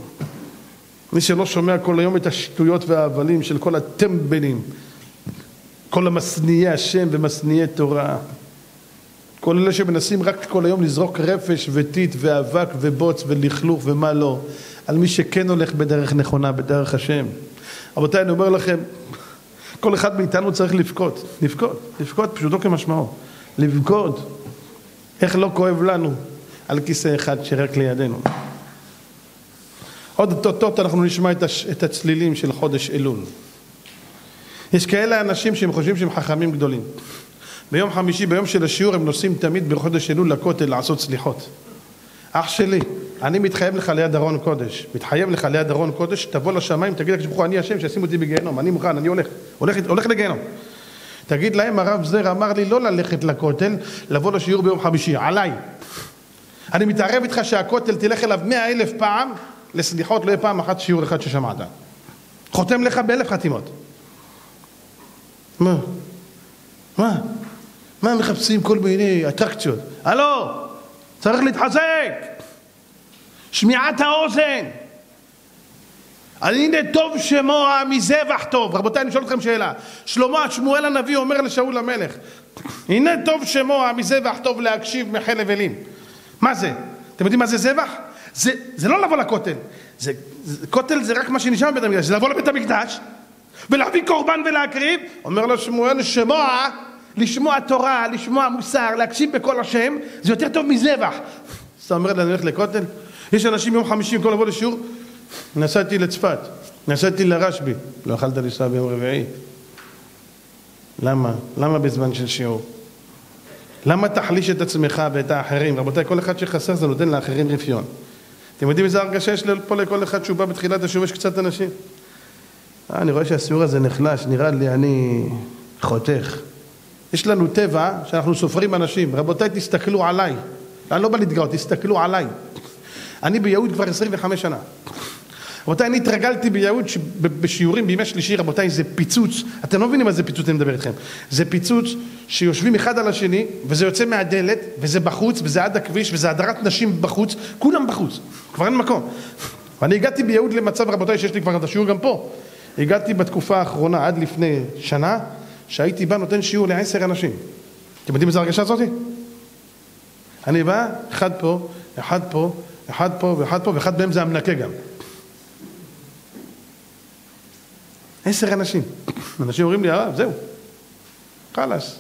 מי שלא שומע כל היום את השטויות וההבלים של כל הטמבלים, כל המשניאי השם ומשניאי תורה, כל אלה שמנסים רק כל היום לזרוק רפש וטיט ואבק ובוץ ולכלוך ומה לא, על מי שכן הולך בדרך נכונה, בדרך השם. רבותיי, אני אומר לכם, כל אחד מאיתנו צריך לבכות, לבכות, לבכות פשוטו כמשמעו, לבכות. איך לא כואב לנו על כיסא אחד שרק לידינו. עוד טוטות אנחנו נשמע את הצלילים של חודש אלול. יש כאלה אנשים שהם חושבים שהם חכמים גדולים. ביום חמישי, ביום של השיעור, הם נוסעים תמיד בחודש אלול לכותל לעשות סליחות. אח שלי, אני מתחייב לך ליד ארון קודש, מתחייב לך ליד ארון קודש, תבוא לשמיים, תגיד ברוך הוא, אני השם שישים אותי בגיהנום, אני מוכן, אני הולך, הולך, הולך לגיהנום. תגיד להם, הרב זר אמר לי לא ללכת לכותל, לבוא לשיעור ביום חמישי, עליי. אני מתערב איתך שהכותל תלך אליו מאה אלף פעם, לסליחות לא יהיה פעם אחת שיעור אחד ששמעת. חותם לך באלף חתימות. מה? מה? מה מחפשים כל מיני אטרקציות? הלו, צריך להתחזק. שמיעת האוזן. הנה טוב שמו מזבח טוב. רבותיי, אני שואל אתכם שאלה. שלמה, שמואל הנביא אומר לשאול המלך, הנה טוב שמו מזבח טוב להקשיב מחלב אלים. מה זה? אתם יודעים מה זה זבח? זה, זה לא לבוא לכותל. זה, זה, כותל זה רק מה שנשאר בבית המקדש. זה לבוא לבית המקדש ולהביא קורבן ולהקריב. אומר לו שמואל, שמוע, לשמוע תורה, לשמוע מוסר, להקשיב בקול השם, זה יותר טוב מזבח. אז אתה אומר הולך לכותל? יש אנשים יום חמישי במקום לבוא לשיעור, נסעתי לצפת, נסעתי לרשב"י, לא יכלת לנסוע ביום רביעי. למה? למה בזמן של שיעור? למה תחליש את עצמך ואת האחרים? רבותיי, כל אחד שחסר זה נותן לאחרים רפיון. אתם יודעים איזה הרגשה יש פה לכל אחד שהוא בא בתחילת השיעור, יש קצת אנשים? אה, אני רואה שהסיור הזה נחלש, נראה לי אני חותך. יש לנו טבע שאנחנו סופרים אנשים. רבותיי, תסתכלו עליי. אני לא בא להתגאות, תסתכלו עליי. אני ביהוד כבר 25 שנה. רבותיי, אני התרגלתי ביהוד בשיעורים בימי שלישי, רבותיי, זה פיצוץ. אתם לא מבינים מה זה פיצוץ, אני מדבר איתכם. זה פיצוץ שיושבים אחד על השני, וזה יוצא מהדלת, וזה בחוץ, וזה עד הכביש, וזה הדרת נשים בחוץ, כולם בחוץ, כבר אין מקום. ואני הגעתי ביהוד למצב, רבותיי, שיש לי כבר את השיעור גם פה. הגעתי בתקופה האחרונה, עד לפני שנה, שהייתי בא נותן שיעור לעשר אנשים. אתם יודעים איזה הרגשה זאתי? אני בא, אחד פה, אחד פה, אחד פה ואחד פה, ואחד מהם זה המנקה גם. עשר אנשים. אנשים אומרים לי, הרב, זהו, חלאס.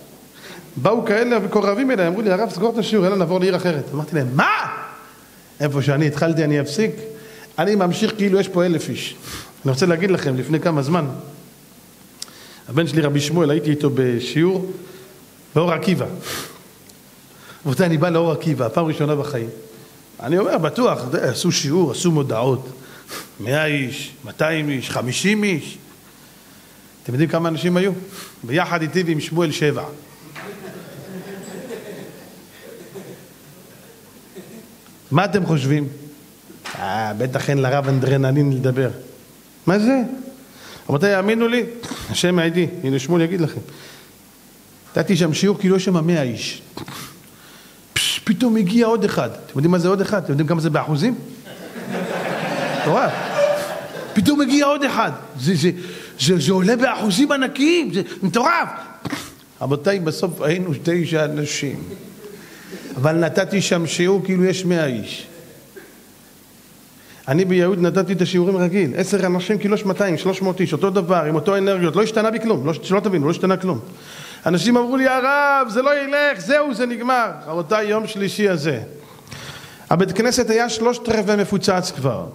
באו כאלה וקורבים אליי, אמרו לי, הרב, סגור את השיעור, אלא נעבור לעיר אחרת. אמרתי להם, מה? איפה שאני התחלתי אני אפסיק? אני ממשיך כאילו יש פה אלף איש. אני רוצה להגיד לכם, לפני כמה זמן, הבן שלי רבי שמואל, הייתי איתו בשיעור באור עקיבא. רבותיי, אני בא לאור עקיבא, פעם ראשונה בחיים. אני אומר, בטוח, עשו שיעור, עשו מודעות. מאה איש, מאתיים איש, חמישים איש. אתם יודעים כמה אנשים היו? ביחד איתי ועם שמואל שבע. מה אתם חושבים? אה, בטח אין לרב אנדרנלין לדבר. מה זה? רבותיי, האמינו לי, השם מעדי, הנה שמואל יגיד לכם. נתתי שם שיעור כאילו יש שם מאה איש. פש, פתאום הגיע עוד אחד. אתם יודעים מה זה עוד אחד? אתם יודעים כמה זה באחוזים? מטורף. פתאום הגיע עוד אחד. זה, זה, זה, זה עולה באחוזים ענקיים, זה מטורף. רבותיי, בסוף היינו תשע אנשים. אבל נתתי שם שיעור כאילו יש מאה איש. אני ביהוד נתתי את השיעורים רגיל, עשר אנשים כאילו יש 200, 300 איש, אותו דבר, עם אותו אנרגיות, לא השתנה בי כלום, לא, שלא תבינו, לא השתנה כלום. אנשים אמרו לי, הרב, זה לא ילך, זהו, זה נגמר. רבותיי, יום שלישי הזה. הבית כנסת היה שלושת רבעי מפוצץ כבר.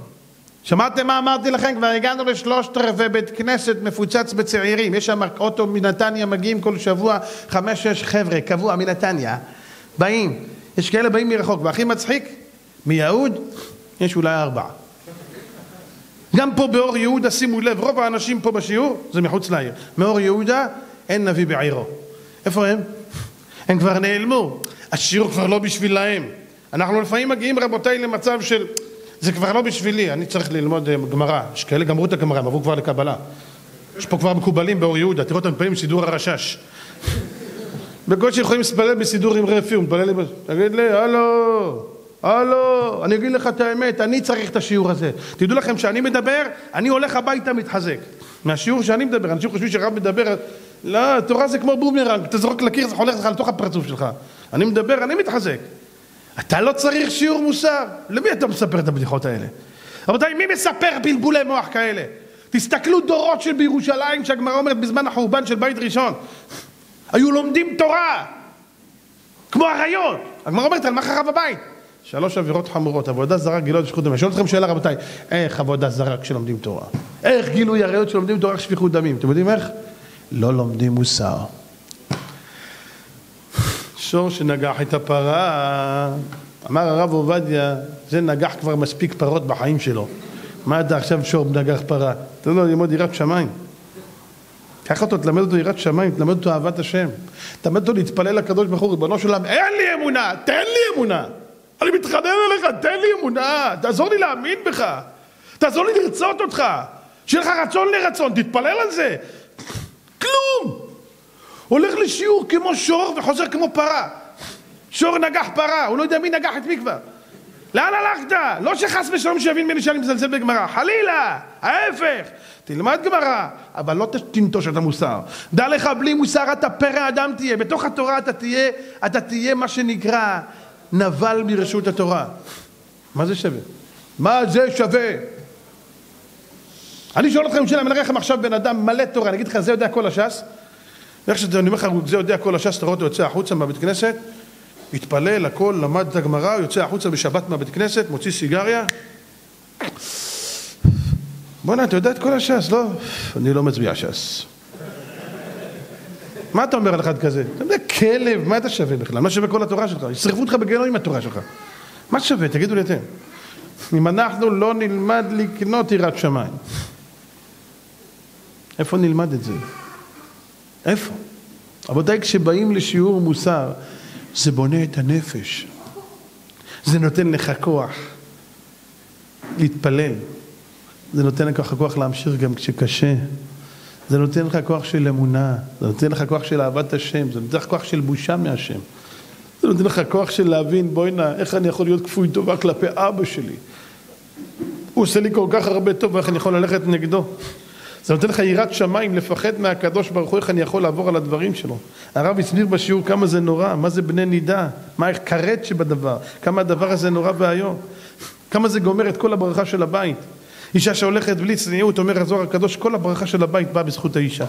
שמעתם מה אמרתי לכם? כבר הגענו לשלושת רבעי בית כנסת מפוצץ בצעירים. יש שם אוטו מנתניה, מגיעים כל שבוע חמש-שש חבר'ה, קבוע מנתניה, באים. יש כאלה באים מרחוק. והכי מצחיק, מיהוד, יש אולי ארבעה. גם פה באור יהודה, שימו לב, רוב האנשים פה בשיעור זה מחוץ לעיר. מאור יהודה אין נביא בעירו. איפה הם? הם כבר נעלמו, השיעור כבר לא בשבילהם. אנחנו לפעמים מגיעים, רבותיי, למצב של זה כבר לא בשבילי, אני צריך ללמוד אה, גמרא. יש כאלה גמרו את הגמרא, הם עברו כבר לקבלה. יש פה כבר מקובלים באור יהודה, תראו אותם מתפללים בסידור הרשש. בקושי יכולים להתפלל בסידור עם רפי, הוא מתפלל לי, תגיד לי, הלו, הלו, אני אגיד לך את האמת, אני צריך את השיעור הזה. תדעו לכם, כשאני מדבר, אני הולך הביתה מתחזק. מהשיעור שאני מדבר, אנשים חושבים שרב מדבר, לא, תורה זה כמו בומרנג, אתה זורק לקיר, זה הולך לך לתוך הפרצוף שלך. אני מדבר, אני מתחזק. אתה לא צריך שיעור מוסר. למי אתה מספר את הבדיחות האלה? רבותיי, מי מספר בלבולי מוח כאלה? תסתכלו דורות של בירושלים שהגמרא אומרת בזמן החורבן של בית ראשון היו לומדים תורה כמו אריות הגמרא אומרת על מה חרב הבית? שלוש עבירות חמורות, עבודה זרה, גילוי שפיכות דמים. אני שואל אתכם שאלה רבותיי, איך עבודה זרה כשלומדים תורה? איך גילוי עריות כשלומדים תורה שפיכות דמים? אתם יודעים איך? לא לומדים מוסר. שור שנגח את הפרה, אמר הרב עובדיה, זה נגח כבר מספיק פרות בחיים שלו. מה אתה עכשיו שור נגח פרה? תן לו ללמוד יראת שמיים. קח אותו, תלמד אותו יראת שמיים, תלמד אותו אהבת השם. תלמד אותו להתפלל לקדוש ברוך הוא, ריבונו של עולם, אין לי אמונה, תן לי אמונה. אני מתחנן אליך, תן לי אמונה, תעזור לי להאמין בך. תעזור לי לרצות אותך. שיהיה לך רצון לרצון, תתפלל על זה. כלום. הולך לשיעור כמו שור וחוזר כמו פרה. שור נגח פרה, הוא לא יודע מי נגח את מי כבר. לאן הלכת? לא שחס ושלום שיבין ממני שאני מזלזל בגמרא, חלילה, ההפך. תלמד גמרא, אבל לא תנטוש את המוסר. דע לך, בלי מוסר אתה פרא אדם תהיה. בתוך התורה אתה תהיה, אתה תהיה מה שנקרא נבל מרשות התורה. מה זה שווה? מה זה שווה? אני שואל אתכם שאלה, אני אומר לכם עכשיו בן אדם מלא תורה, אני אגיד לך, זה יודע כל הש"ס? ואיך שאתה, אני אומר לך, זה יודע כל הש"ס, אתה רואה אותו יוצא החוצה מהבית כנסת, התפלל, הכל, למד את הגמרא, יוצא החוצה בשבת מהבית כנסת, מוציא סיגריה. בוא'נה, אתה יודע את כל הש"ס, לא? אני לא מצביע ש"ס. מה אתה אומר על אחד כזה? אתה יודע, כלב, מה אתה שווה בכלל? מה שווה כל התורה שלך? ישרפו אותך בגיהנום עם התורה שלך. מה שווה? תגידו לי אתם. אם אנחנו לא נלמד לקנות יראת שמיים, איפה נלמד את זה? איפה? רבותיי, כשבאים לשיעור מוסר, זה בונה את הנפש. זה נותן לך כוח להתפלל. זה נותן לך כוח להמשיך גם כשקשה. זה נותן לך כוח של אמונה, זה נותן לך כוח של אהבת השם, זה נותן לך כוח של בושה מהשם. זה נותן לך כוח של להבין, בואי נא, איך אני יכול להיות כפוי טובה כלפי אבא שלי? הוא עושה לי כל כך הרבה טוב, ואיך אני יכול ללכת נגדו? זה נותן לך יראת שמיים, לפחד מהקדוש ברוך הוא, איך אני יכול לעבור על הדברים שלו. הרב הסביר בשיעור כמה זה נורא, מה זה בני נידה, מה הכרת שבדבר, כמה הדבר הזה נורא ואיום, כמה זה גומר את כל הברכה של הבית. אישה שהולכת בלי צניעות, אומר הזוהר הקדוש, כל הברכה של הבית באה בזכות האישה.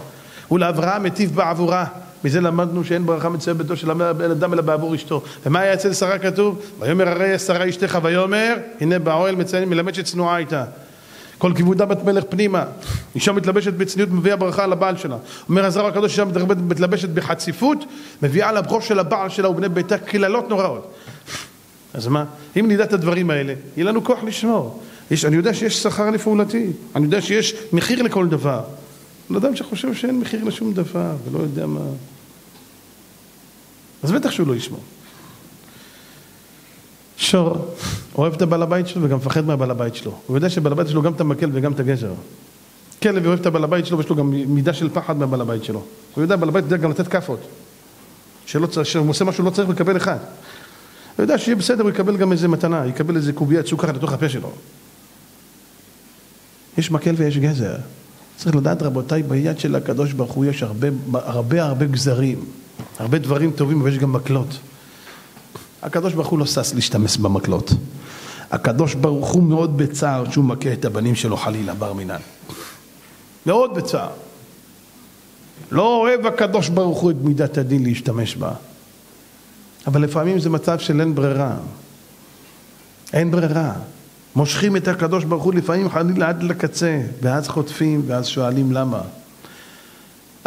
ולאברהם מטיב בעבורה. מזה למדנו שאין ברכה מצויה בביתו של אדם אלא בעבור אשתו. ומה היה אצל שרה כתוב? ויאמר הרי שרה אשתך ויאמר הנה באוהל מציין מלמד שצנועה הייתה. כל כיבודה בת מלך פנימה. אישה מתלבשת בצניעות מביאה ברכה על הבעל שלה. אומר הזרע הקדוש, אישה מתלבשת בחציפות, מביאה על הבכור של הבעל שלה ובני ביתה קללות נוראות. אז מה? אם נדע את הדברים האלה, יהיה לנו כוח לשמור. יש, אני יודע שיש שכר לפעולתי, אני יודע שיש מחיר לכל דבר. בן אדם שחושב שאין מחיר לשום דבר ולא יודע מה... אז בטח שהוא לא ישמור. שור אוהב את הבעל הבית שלו וגם מפחד מהבעל הבית שלו. הוא יודע שבעל הבית שלו גם את המקל וגם את הגזר. כלב אוהב את הבעל הבית שלו ויש לו גם מידה של פחד מהבעל הבית שלו. הוא יודע, בעל הבית יודע גם לתת כאפות. כשהוא עושה משהו לא צריך לקבל אחד. הוא יודע שיהיה בסדר, הוא יקבל גם איזה מתנה, יקבל איזה קוביית סוכר לתוך הפה שלו. יש מקל ויש גזר. צריך לדעת רבותיי, ביד של הקדוש ברוך הוא יש הרבה הרבה הרבה גזרים, הרבה דברים טובים ויש גם מקלות. הקדוש ברוך הוא לא שש להשתמש במקלות. הקדוש ברוך הוא מאוד בצער שהוא מכה את הבנים שלו חלילה בר מינן. מאוד בצער. לא אוהב הקדוש ברוך הוא את מידת הדין להשתמש בה. אבל לפעמים זה מצב של אין ברירה. אין ברירה. מושכים את הקדוש ברוך הוא לפעמים חלילה עד לקצה, ואז חוטפים, ואז שואלים למה.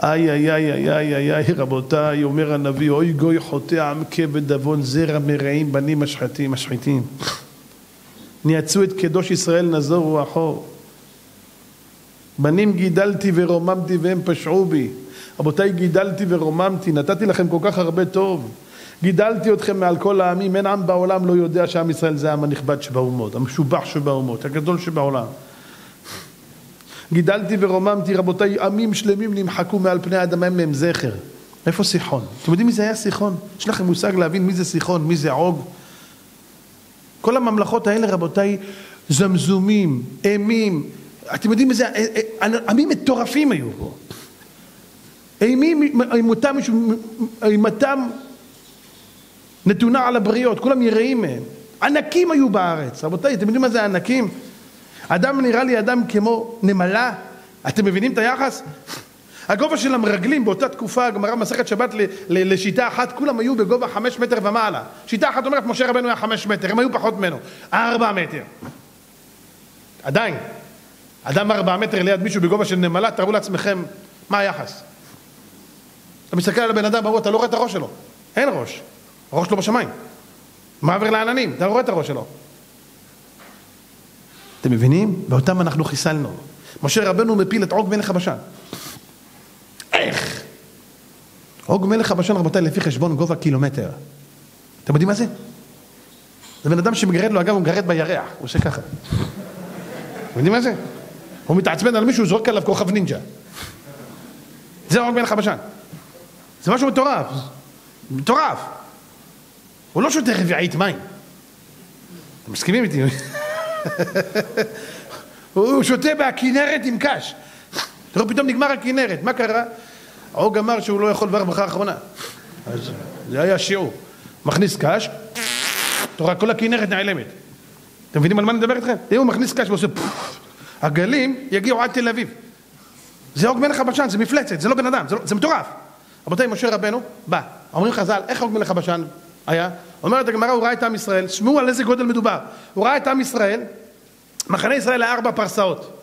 איי איי איי איי איי איי רבותיי, אומר הנביא, אוי גוי חוטא עם כבד עוון זרע מרעים בנים משחיתים משחיתים. ניאצו את קדוש ישראל נזור רוחו. בנים גידלתי ורוממתי והם פשעו בי. רבותיי, גידלתי ורוממתי, נתתי לכם כל כך הרבה טוב. גידלתי אתכם מעל כל העמים, אין עם בעולם לא יודע שעם ישראל זה העם הנכבד שבאומות, המשובח שבאומות, הגדול שבעולם. גידלתי ורוממתי, רבותיי, עמים שלמים נמחקו מעל פני האדמה, אין מהם זכר. איפה סיחון? אתם יודעים מי זה היה סיחון? יש לכם מושג להבין מי זה סיחון, מי זה עוג? כל הממלכות האלה, רבותיי, זמזומים, אימים, אתם יודעים מי זה, אה, אה, עמים מטורפים היו פה. אימים, אימותם, אימתם נתונה על הבריות, כולם יראים מהם. ענקים היו בארץ. רבותיי, אתם יודעים מה זה ענקים? אדם נראה לי אדם כמו נמלה. אתם מבינים את היחס? הגובה של המרגלים באותה תקופה, הגמרא מסכת שבת לשיטה אחת, כולם היו בגובה חמש מטר ומעלה. שיטה אחת אומרת, משה רבנו היה חמש מטר, הם היו פחות ממנו. ארבע מטר. עדיין. אדם ארבע מטר ליד מישהו בגובה של נמלה, תארו לעצמכם מה היחס. אתה מסתכל על הבן אדם, אתה לא רואה את הראש שלו. אין ראש. הראש שלו בשמיים. מעבר לעננים, אתה לא רואה את הראש שלו. אתם מבינים? ואותם אנחנו חיסלנו. משה רבנו מפיל את עוג מלך הבשן. איך? עוג מלך הבשן, רבותיי, לפי חשבון גובה קילומטר. אתם יודעים מה זה? זה בן אדם שמגרד לו, אגב, הוא מגרד בירח, הוא עושה ככה. אתם יודעים מה זה? הוא מתעצבן על מישהו, זורק עליו כוכב נינג'ה. זה עוג מלך הבשן. זה משהו מטורף. מטורף. הוא לא שותה רביעית מים. אתם מסכימים איתי? הוא שותה בכנרת עם קש. תראו, פתאום נגמר הכנרת, מה קרה? עוג אמר שהוא לא יכול לברך ברכה האחרונה. אז זה היה שיעור. מכניס קש, אתה רואה, כל הכנרת נעלמת. אתם מבינים על מה אני מדבר איתכם? אם הוא מכניס קש ועושה פפפ, הגלים יגיעו עד תל אביב. זה עוג מלך הבשן, זה מפלצת, זה לא בן אדם, זה, לא, זה מטורף. רבותיי, משה רבנו בא, אומרים חז"ל, איך עוג מלך הבשן היה? אומרת הגמרא, הוא ראה את עם ישראל, שמעו על איזה גודל מדובר. הוא ראה את עם ישראל, מחנה ישראל היה ארבע פרסאות.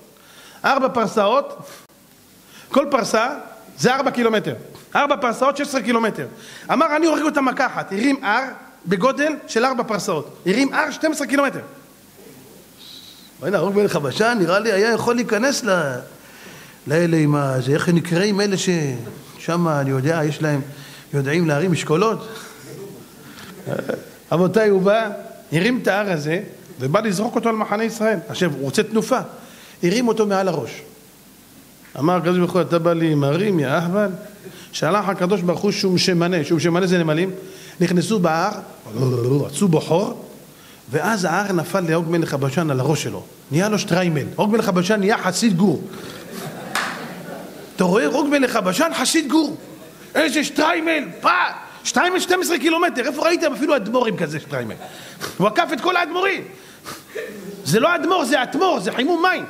ארבע פרסאות, כל פרסה זה ארבע קילומטר. ארבע פרסאות, 16 קילומטר. אמר, אני הורג אותם מכה אחת. הרים הר בגודל של ארבע פרסאות. הרים הר 12 קילומטר. הנה, הרוג מלך הבשן, נראה לי היה יכול להיכנס ל... לאלה עם ה... איך נקראים אלה ששם, אני יודע, יש להם, יודעים להרים אשכולות? רבותיי, הוא בא, הרים את ההר הזה, ובא לזרוק אותו על מחנה ישראל. עכשיו, הוא רוצה תנופה. הרים אותו מעל הראש. אמר הקדוש ברוך הוא, אתה בא לי עם הרים, יא אהבל? שלח הקדוש ברוך הוא שומשמנא, שומשמנא זה נמלים, נכנסו בהר, עשו בו חור, ואז ההר נפל להוג מלך הבשן על הראש שלו. נהיה לו שטריימל. הוג מלך הבשן נהיה חסיד גור. אתה רואה? הוג מלך הבשן חסיד גור. איזה שטריימל, פאק! שטריימל 12 קילומטר, איפה ראיתם אפילו אדמו"רים כזה שטריימל? הוא עקף את כל האדמו"רים. זה לא אדמו"ר, זה אטמו"ר, זה חימום מים.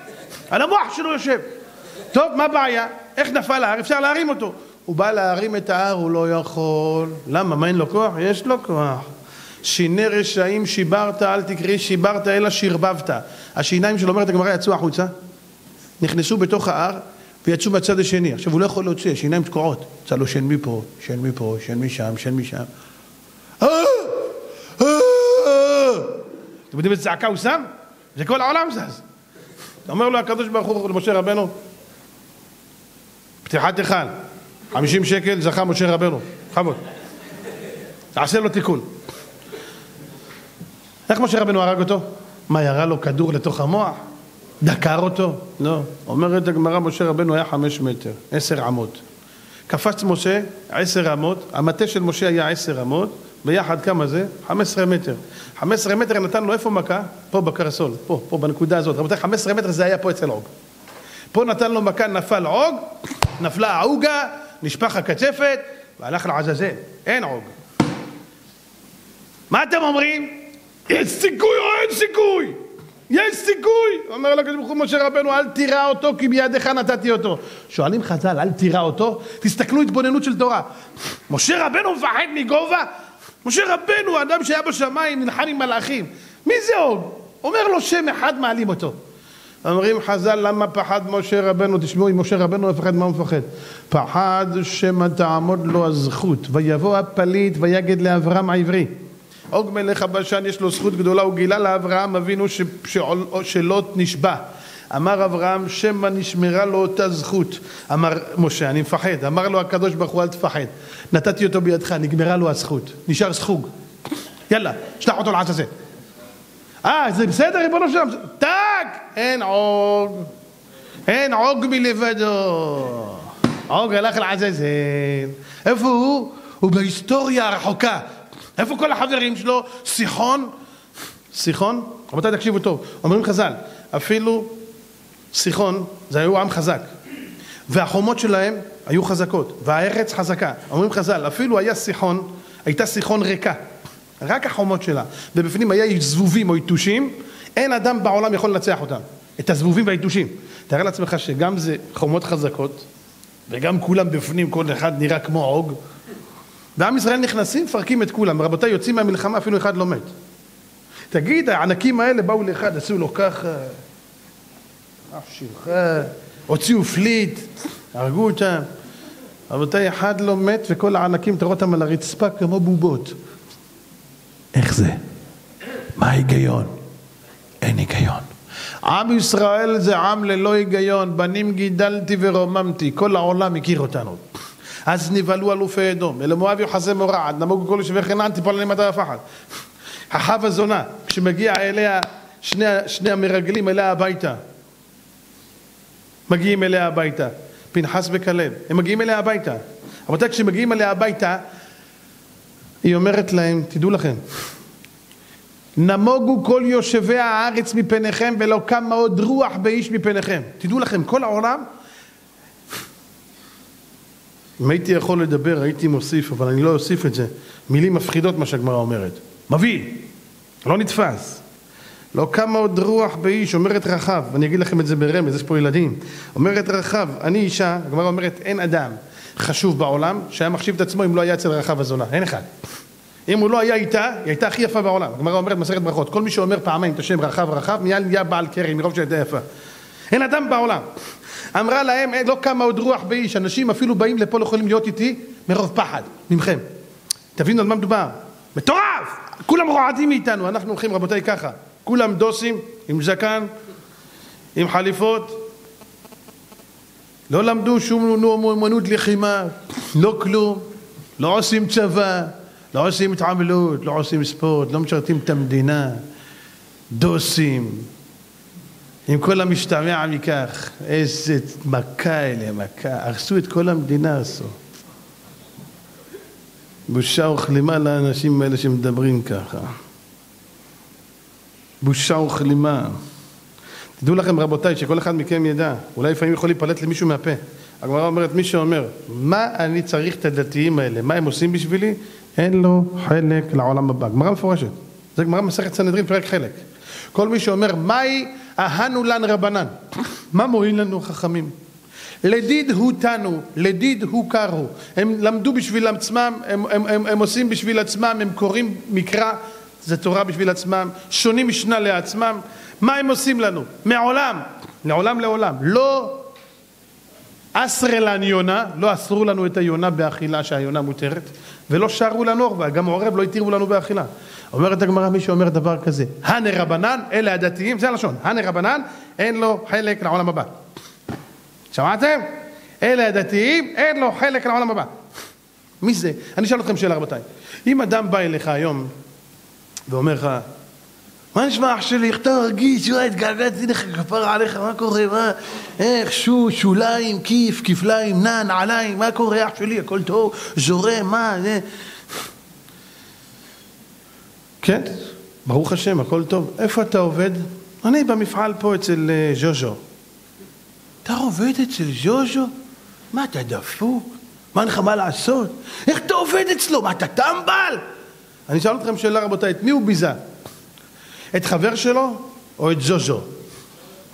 על המוח שלו יושב. טוב, מה הבעיה? איך נפל ההר? אפשר להרים אותו. הוא בא להרים את ההר, הוא לא יכול. למה? מה אין לו כוח? יש לו כוח. שיני רשעים שיברת, אל תקראי שיברת אלא שירבבת. השיניים שלו, אומרת הגמרא, יצאו החוצה, נכנסו בתוך ההר ויצאו מהצד השני. עכשיו הוא לא יכול להוציא, השיניים תקועות. יצא לו שן מפה, שן מפה, שן משם, שן משם. אה! אה! אתם יודעים איזה צעקה הוא שם? זה כל העולם זז. אומר לו הקדוש ברוך הוא למשה רבנו, פתיחת היכל, חמישים שקל זכה משה רבנו, בכבוד. תעשה לו תיקון. איך משה רבנו הרג אותו? מה, ירה לו כדור לתוך המוח? דקר אותו? לא. אומרת הגמרא, משה רבנו היה חמש מטר, עשר אמות. קפץ משה עשר אמות, המטה של משה היה עשר אמות, ביחד כמה זה? חמש עשרה מטר. חמש עשרה מטר נתן לו איפה מכה? פה בקרסול, פה, פה בנקודה הזאת. רבותיי, חמש עשרה מטר זה היה פה אצל עוג. פה נתן לו מכה, נפל עוג, נפלה העוגה, נשפך הקצפת, והלך לעזאזל. אין עוג. מה אתם אומרים? יש סיכוי או אין סיכוי? יש סיכוי! אומר לקדוש ברוך הוא משה רבנו, אל תירא אותו כי בידיך נתתי אותו. שואלים חז"ל, אל תירא אותו? תסתכלו התבוננות של תורה. משה רבנו מפחד מגובה? משה רבנו, האדם שהיה בשמיים, נלחם עם מלאכים. מי זה עוד? אומר לו שם אחד, מעלים אותו. אומרים חז"ל, למה פחד משה רבנו? תשמעו, אם משה רבנו מפחד, מה הוא מפחד? פחד שמא תעמוד לו הזכות, ויבוא הפליט ויגד לאברהם העברי. עוג מלך הבשן יש לו זכות גדולה, הוא גילה לאברהם אבינו שלוט נשבע. אמר אברהם, שמא נשמרה לו אותה זכות. אמר משה, אני מפחד. אמר לו הקדוש ברוך הוא, אל תפחד. נתתי אותו בידך, נגמרה לו הזכות. נשאר סחוג. יאללה, שלח אותו לעזאזל. אה, זה בסדר, ריבונו של? טאק! אין עוג. אין עוג מלבדו. עוג הלך לעזאזל. איפה הוא? הוא בהיסטוריה הרחוקה. איפה כל החברים שלו? סיחון? סיחון? רבותיי, תקשיבו טוב. אומרים חז"ל, אפילו סיחון, זה היו עם חזק. והחומות שלהם היו חזקות, והארץ חזקה. אומרים חז"ל, אפילו היה סיחון, הייתה סיחון ריקה. רק החומות שלה. ובפנים היה זבובים או יתושים, אין אדם בעולם יכול לנצח אותם. את הזבובים והיתושים. תאר לעצמך שגם זה חומות חזקות, וגם כולם בפנים, כל אחד נראה כמו עוג, ועם ישראל נכנסים, מפרקים את כולם. רבותיי, יוצאים מהמלחמה, אפילו אחד לא מת. תגיד, הענקים האלה באו לאחד, עשו לו ככה, אף שלך, הוציאו פליט, הרגו אותם. רבותיי, אחד לא מת וכל הענקים, תראו אותם על הרצפה כמו בובות. איך זה? מה ההיגיון? אין היגיון. עם ישראל זה עם ללא היגיון, בנים גידלתי ורוממתי, כל העולם הכיר אותנו. אז נבהלו אלופי אדום, אלה מואב יוחזי מורעד, נמוגו כל יושבי חינן, תיפול עליהם מדי הפחד. החב הזונה, כשמגיע אליה שני, שני המרגלים אליה הביתה, מגיעים אליה הביתה, פנחס וכלב, הם מגיעים אליה הביתה. רבותיי, כשמגיעים אליה הביתה, היא אומרת להם, תדעו לכם, נמוגו כל יושבי הארץ מפניכם ולא קמה עוד רוח באיש מפניכם. תדעו לכם, כל העולם, אם הייתי יכול לדבר הייתי מוסיף, אבל אני לא אוסיף את זה. מילים מפחידות מה שהגמרא אומרת. מביא, לא נתפס. לא קמה עוד רוח באיש, אומרת רחב, אני אגיד לכם את זה ברמז, יש פה ילדים. אומרת רחב, אני אישה, הגמרא אומרת אין אדם חשוב בעולם שהיה מחשיב את עצמו אם לא היה אצל רחב הזונה, אין אחד. אם הוא לא היה איתה, היא הייתה הכי יפה בעולם. הגמרא אומרת מסכת ברכות, כל מי שאומר פעמיים את השם רחב רחב, נהיה בעל קרן מרוב שהייתה יפה. אין אדם בעולם. אמרה להם, לא קמה עוד רוח באיש, אנשים אפילו באים לפה לא יכולים להיות איתי מרוב פחד, ממכם. תבינו על מה מדובר. מטורף! כולם רועדים מאיתנו, אנחנו הולכים רבותיי ככה, כולם דוסים, עם זקן, עם חליפות, לא למדו שום אומנות לחימה, לא כלום, לא עושים צבא, לא עושים התעמלות, לא עושים ספורט, לא משרתים את המדינה, דוסים, עם כל המשתמע מכך, איזה מכה אלה, מכה, הרסו את כל המדינה עשו. בושה וכלימה לאנשים האלה שמדברים ככה. בושה וכלימה. תדעו לכם רבותיי, שכל אחד מכם ידע, אולי לפעמים יכול להיפלט למישהו מהפה. הגמרא אומרת, מי שאומר, מה אני צריך את הדתיים האלה, מה הם עושים בשבילי, אין לו חלק לעולם הבא. גמרא מפורשת. זה גמרא מסכת סנהדרין, פרק חלק. כל מי שאומר, מהי אהנו לן רבנן? מה מועיל לנו חכמים? לדיד הוא תנו, לדיד הוא קרו. הם למדו בשביל עצמם, הם, הם, הם, הם עושים בשביל עצמם, הם קוראים מקרא, זה תורה בשביל עצמם, שונים משנה לעצמם. מה הם עושים לנו? מעולם, לעולם לעולם. לא אסרלן יונה, לא אסרו לנו את היונה באכילה שהיונה מותרת, ולא שרו לנו עורבה, גם עורב לא התירו לנו באכילה. אומרת הגמרא מי שאומר דבר כזה, הנה רבנן, אלה הדתיים, זה הלשון, הנה רבנן, אין לו חלק לעולם הבא. שמעתם? אלה הדתיים, אין לו חלק לעולם הבא. מי זה? אני אשאל אתכם שאלה רבותיי. אם אדם בא אליך היום ואומר לך, מה נשמע אח שלי, איך אתה מרגיש? וואי, התגעגעתי לך, כפרה עליך, מה קורה? מה? איך, שו, שוליים, כיף, כפליים, נע, נעליים, מה קורה אח שלי? הכל טוב, זורם, מה? זה... כן, ברוך השם, הכל טוב. איפה אתה עובד? אני במפעל פה אצל אה, ז'וז'ו. אתה עובד אצל ז'וז'ו? מה, אתה דפוק? מה אין לך מה לעשות? איך אתה עובד אצלו? מה, אתה טמבל? אני אשאל אתכם שאלה רבותיי, את מי הוא ביזה? את חבר שלו או את ז'וז'ו?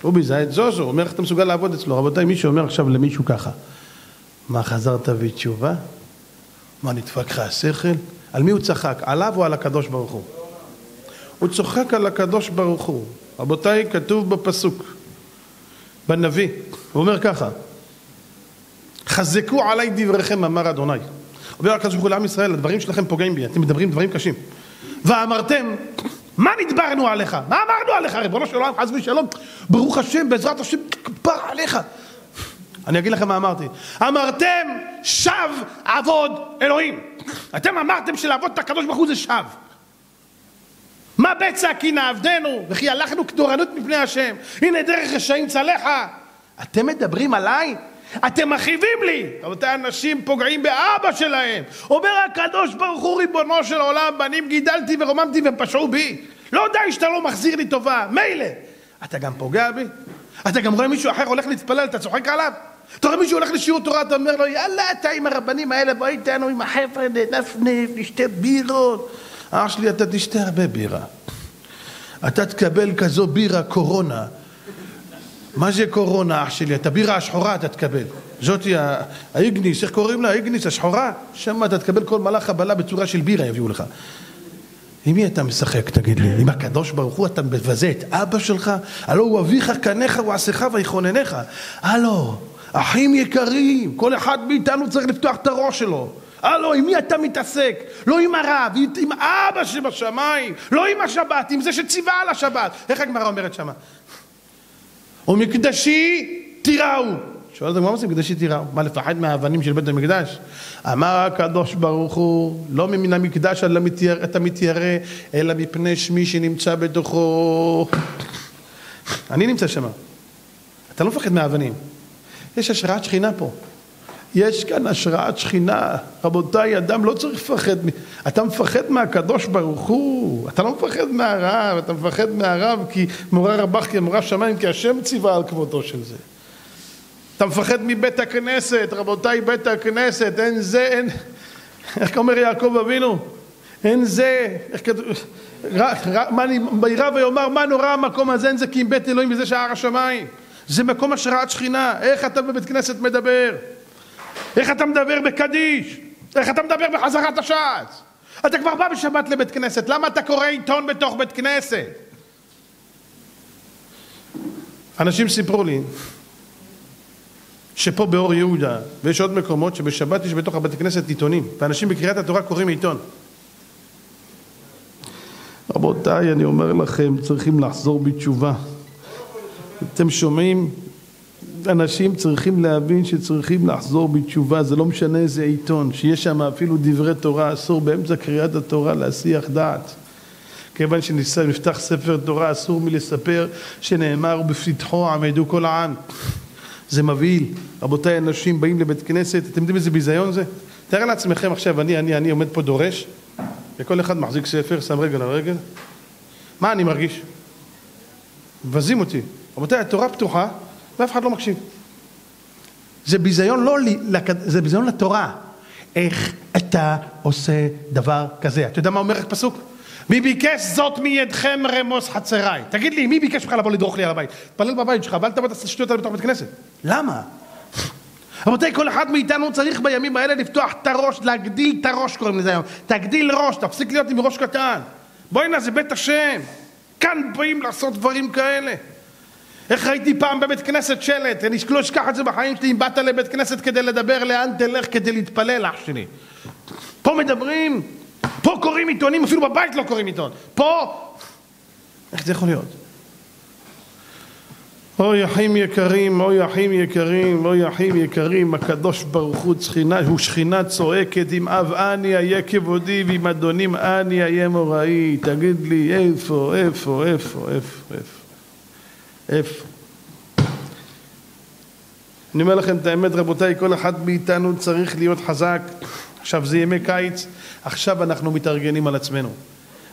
הוא ביזה את ז'וז'ו, הוא אומר איך אתה מסוגל לעבוד אצלו? רבותיי, מי שאומר עכשיו למישהו ככה, מה, חזרת בתשובה? מה, נדפק לך השכל? על מי הוא צחק? עליו או על הקדוש ברוך הוא? הוא צוחק על הקדוש ברוך הוא. רבותיי, כתוב בפסוק, בנביא, הוא אומר ככה, חזקו עליי דבריכם, אמר אדוני. אומר הקדוש ברוך הוא לעם ישראל, הדברים שלכם פוגעים בי, אתם מדברים דברים קשים. ואמרתם, מה נדברנו עליך? מה אמרנו עליך? ריבונו של עולם, חס ושלום, ברוך השם, בעזרת השם, כפר עליך. אני אגיד לכם מה אמרתי. אמרתם, שב עבוד אלוהים. אתם אמרתם שלעבוד את הקדוש ברוך הוא זה שב. מה בצע כי נעבדנו וכי הלכנו כדורנות מפני השם הנה דרך רשעים צלחה אתם מדברים עליי? אתם מכאיבים לי רבותי אנשים פוגעים באבא שלהם אומר הקדוש ברוך הוא ריבונו של עולם בנים גידלתי ורוממתי והם פשעו בי לא די שאתה לא מחזיר לי טובה מילא אתה גם פוגע בי? אתה גם רואה מישהו אחר הולך להתפלל אתה צוחק עליו? אתה רואה מישהו הולך לשיעור תורה אתה אומר לו יאללה אתה עם הרבנים האלה בוא איתנו עם החבר'ה ננפנף נשתה בירות אח שלי, אתה תשתה הרבה בירה. אתה תקבל כזו בירה קורונה. מה זה קורונה, אח שלי? את הבירה השחורה אתה תקבל. זאתי האיגניס, איך קוראים לה? האיגניס השחורה? שמה אתה תקבל כל מלאך הבלה בצורה של בירה יביאו לך. עם מי אתה משחק, תגיד לי? עם הקדוש ברוך הוא אתה מבזה את אבא שלך? הלא הוא אביך, קניך ועשיך ויכוננך. הלו, אחים יקרים, כל אחד מאיתנו צריך לפתוח את הראש שלו. הלו, עם מי אתה מתעסק? לא עם הרב, עם אבא שבשמיים, לא עם השבת, עם זה שציווה על השבת. איך הגמרא אומרת שמה? ומקדשי תיראו. שואל אותם, מה עושים מקדשי תיראו? מה, לפחד מהאבנים של בית המקדש? אמר הקדוש ברוך הוא, לא מן המקדש אתה מתיירא, אלא מפני שמי שנמצא בתוכו. אני נמצא שמה. אתה לא מפחד מהאבנים. יש השראת שכינה פה. יש כאן השראת שכינה. רבותיי, אדם לא צריך לפחד. אתה מפחד מהקדוש ברוך הוא. אתה לא מפחד מהרב, אתה מפחד מהרב כי מורה רבך כמורה שמיים, כי השם ציווה על כבודו של זה. אתה מפחד מבית הכנסת, רבותיי, בית הכנסת, אין זה, אין... איך אומר יעקב אבינו? אין זה, איך כתוב... וירא ויאמר מה נורא המקום הזה, אין זה כי אם בית אלוהים וזה שער השמיים. זה מקום השראת שכינה. איך אתה בבית כנסת מדבר? איך אתה מדבר בקדיש? איך אתה מדבר בחזרת הש"ץ? אתה כבר בא בשבת לבית כנסת, למה אתה קורא עיתון בתוך בית כנסת? אנשים סיפרו לי שפה באור יהודה ויש עוד מקומות שבשבת יש בתוך הבית כנסת עיתונים ואנשים בקריאת התורה קוראים עיתון רבותיי אני אומר לכם צריכים לחזור בתשובה אתם שומעים אנשים צריכים להבין שצריכים לחזור בתשובה, זה לא משנה איזה עיתון, שיש שם אפילו דברי תורה, אסור באמצע קריאת התורה להסיח דעת. כיוון שנפתח ספר תורה, אסור מלספר שנאמר בפתחו עמדו כל העם. זה מבהיל. רבותיי, אנשים באים לבית כנסת, אתם יודעים איזה ביזיון זה? תאר לעצמכם עכשיו, אני, אני, אני עומד פה דורש, וכל אחד מחזיק ספר, שם רגל על רגל. מה אני מרגיש? מבזים אותי. רבותיי, התורה פתוחה, ואף אחד לא מקשיב. זה ביזיון לא לי, זה ביזיון לתורה. איך אתה עושה דבר כזה? אתה יודע מה אומר הפסוק? מי ביקש זאת מידכם רמוס חצריי? תגיד לי, מי ביקש ממך לבוא לדרוך לי על הבית? תפלל בבית שלך, ואל תבוא את השטויות האלה בתוך בית כנסת. למה? רבותיי, כל אחד מאיתנו צריך בימים האלה לפתוח את הראש, להגדיל את הראש קוראים לזה היום. תגדיל ראש, תפסיק להיות עם ראש קטן. בואי הנה, זה בית השם. כאן באים לעשות דברים כאלה. איך ראיתי פעם בבית כנסת שלט, אני לא אשכח את זה בחיים שלי, אם באת לבית כנסת כדי לדבר, לאן תלך כדי להתפלל, אח שלי. פה מדברים, פה קוראים עיתונים, אפילו בבית לא קוראים עיתון. פה, איך זה יכול להיות? אוי אחים יקרים, אוי אחים יקרים, אוי אחים יקרים, הקדוש ברוך הוא שכינה, הוא שכינה צועקת, אם אב אני אהיה כבודי ואם אדונים אני אהיה מוראי. תגיד לי, איפה, איפה, איפה, איפה, איפה? איפה? אני אומר לכם את האמת רבותיי, כל אחד מאיתנו צריך להיות חזק. עכשיו זה ימי קיץ, עכשיו אנחנו מתארגנים על עצמנו.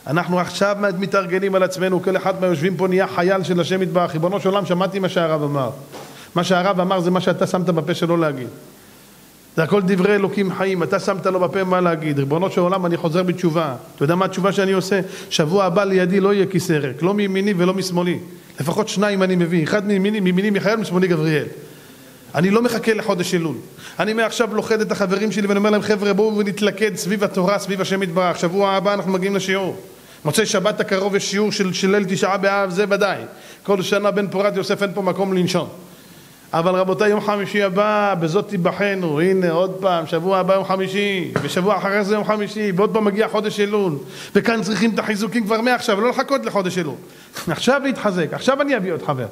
אנחנו עכשיו מתארגנים על עצמנו, כל אחד מהיושבים פה נהיה חייל של השם יתברך. ריבונו של עולם, שמעתי מה שהרב אמר. מה שהרב אמר זה מה שאתה שמת בפה שלו להגיד. זה הכל דברי אלוקים חיים, אתה שמת לו בפה מה להגיד. ריבונו של עולם, אני חוזר בתשובה. אתה יודע מה התשובה שאני עושה? שבוע הבא לידי לא יהיה כיסא ריק, לא מימיני ולא משמאלי. לפחות שניים אני מביא, אחד מימיני, מימיני מיכאל, משמאלי גבריאל. אני לא מחכה לחודש אלול. אני מעכשיו לוכד את החברים שלי ואני אומר להם, חבר'ה, בואו ונתלכד סביב התורה, סביב השם יתברך. שבוע הבא אנחנו מגיעים לשיעור. מוצאי שבת הקרוב יש שיעור של ליל תשעה באב, זה ודאי. כל שנה בן פורת יוסף אין פה מקום לנשום. אבל רבותיי, יום חמישי הבא, בזאת תיבחנו. הנה, עוד פעם, שבוע הבא יום חמישי, ושבוע אחרי זה יום חמישי, ועוד פעם מגיע חודש אלול. וכאן צריכים את החיזוקים כבר מעכשיו, לא לחכות לחודש אלול. עכשיו להתחזק, עכשיו אני אביא עוד חבר.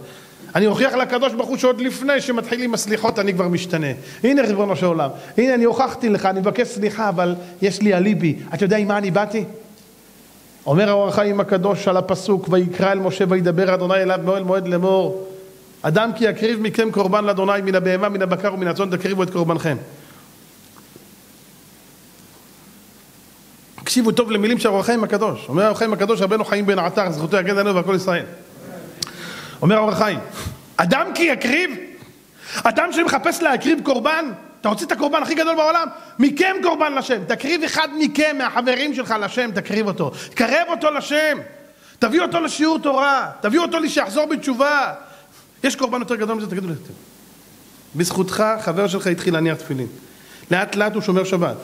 אני אוכיח לקדוש ברוך הוא שעוד לפני שמתחילים הסליחות אני כבר משתנה. הנה ריבונו של עולם, הנה אני הוכחתי לך, אני מבקש סליחה, אבל יש לי אליבי. אתה יודע עם מה אני באתי? אומר האור החיים הקדוש על הפסוק, ויקרא אל משה וידבר אדוני אליו מאוהל מועד לאמור. אדם כי יקריב מכם קורבן לאדוני מן הבהמה, מן הבקר ומן הצאן, תקריבו את קורבנכם. תקשיבו טוב למילים של האור החיים הקדוש. אומר האור החיים הקדוש, רבנו חיים בן עטר, זכותו יגן עלינו ועל כל ישראל. אומר האור החיים, אדם כי יקריב, אדם שמחפש להקריב קורבן, אתה רוצה את הקורבן הכי גדול בעולם? מכם קורבן לשם. תקריב אחד מכם, מהחברים שלך לשם, תקריב אותו. תקרב אותו לשם. תביא אותו לשיעור תורה. תביא אותו שיחזור בתשובה. יש קורבן יותר גדול מזה, תגידו לי. בזכותך, חבר שלך התחיל להניח תפילין. לאט לאט הוא שומר שבת.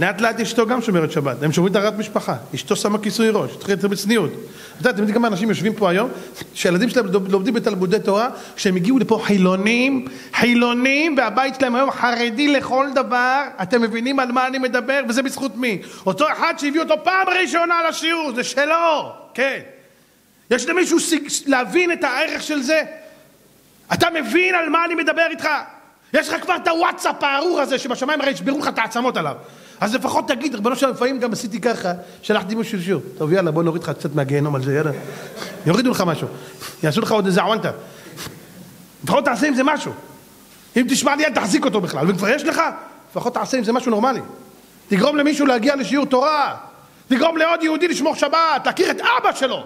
לאט לאט אשתו גם שומרת שבת, הם שומרים טהרת משפחה, אשתו שמה כיסוי ראש, התחיל את זה בצניעות. אתה יודע, אתם יודעים כמה אנשים יושבים פה היום, שהילדים שלהם לומדים בתלמודי תורה, כשהם הגיעו לפה חילונים, חילונים, והבית שלהם היום חרדי לכל דבר, אתם מבינים על מה אני מדבר? וזה בזכות מי? אותו אחד שהביא אותו פעם ראשונה לשיעור, זה שלו, כן. יש למישהו להבין את הערך של זה? אתה מבין על מה אני מדבר איתך? יש לך כבר את הוואטסאפ הארור הזה שבשמיים הרי ישברו לך את העצמות עליו. אז לפחות תגיד, ריבונו שלום, לפעמים גם עשיתי ככה, שלחתי מישהו שיעור. טוב, יאללה, בוא נוריד לך קצת מהגיהנום על זה, יאללה. יורידו לך משהו. יעשו לך עוד איזה עוונטה. לפחות תעשה עם זה משהו. אם תשמע לי, אל תחזיק אותו בכלל. וכבר יש לך, לפחות תעשה עם זה משהו נורמלי. תגרום למישהו להגיע לשיעור תורה. תגרום לעוד יהודי לשמור שבת, להכיר את אבא שלו.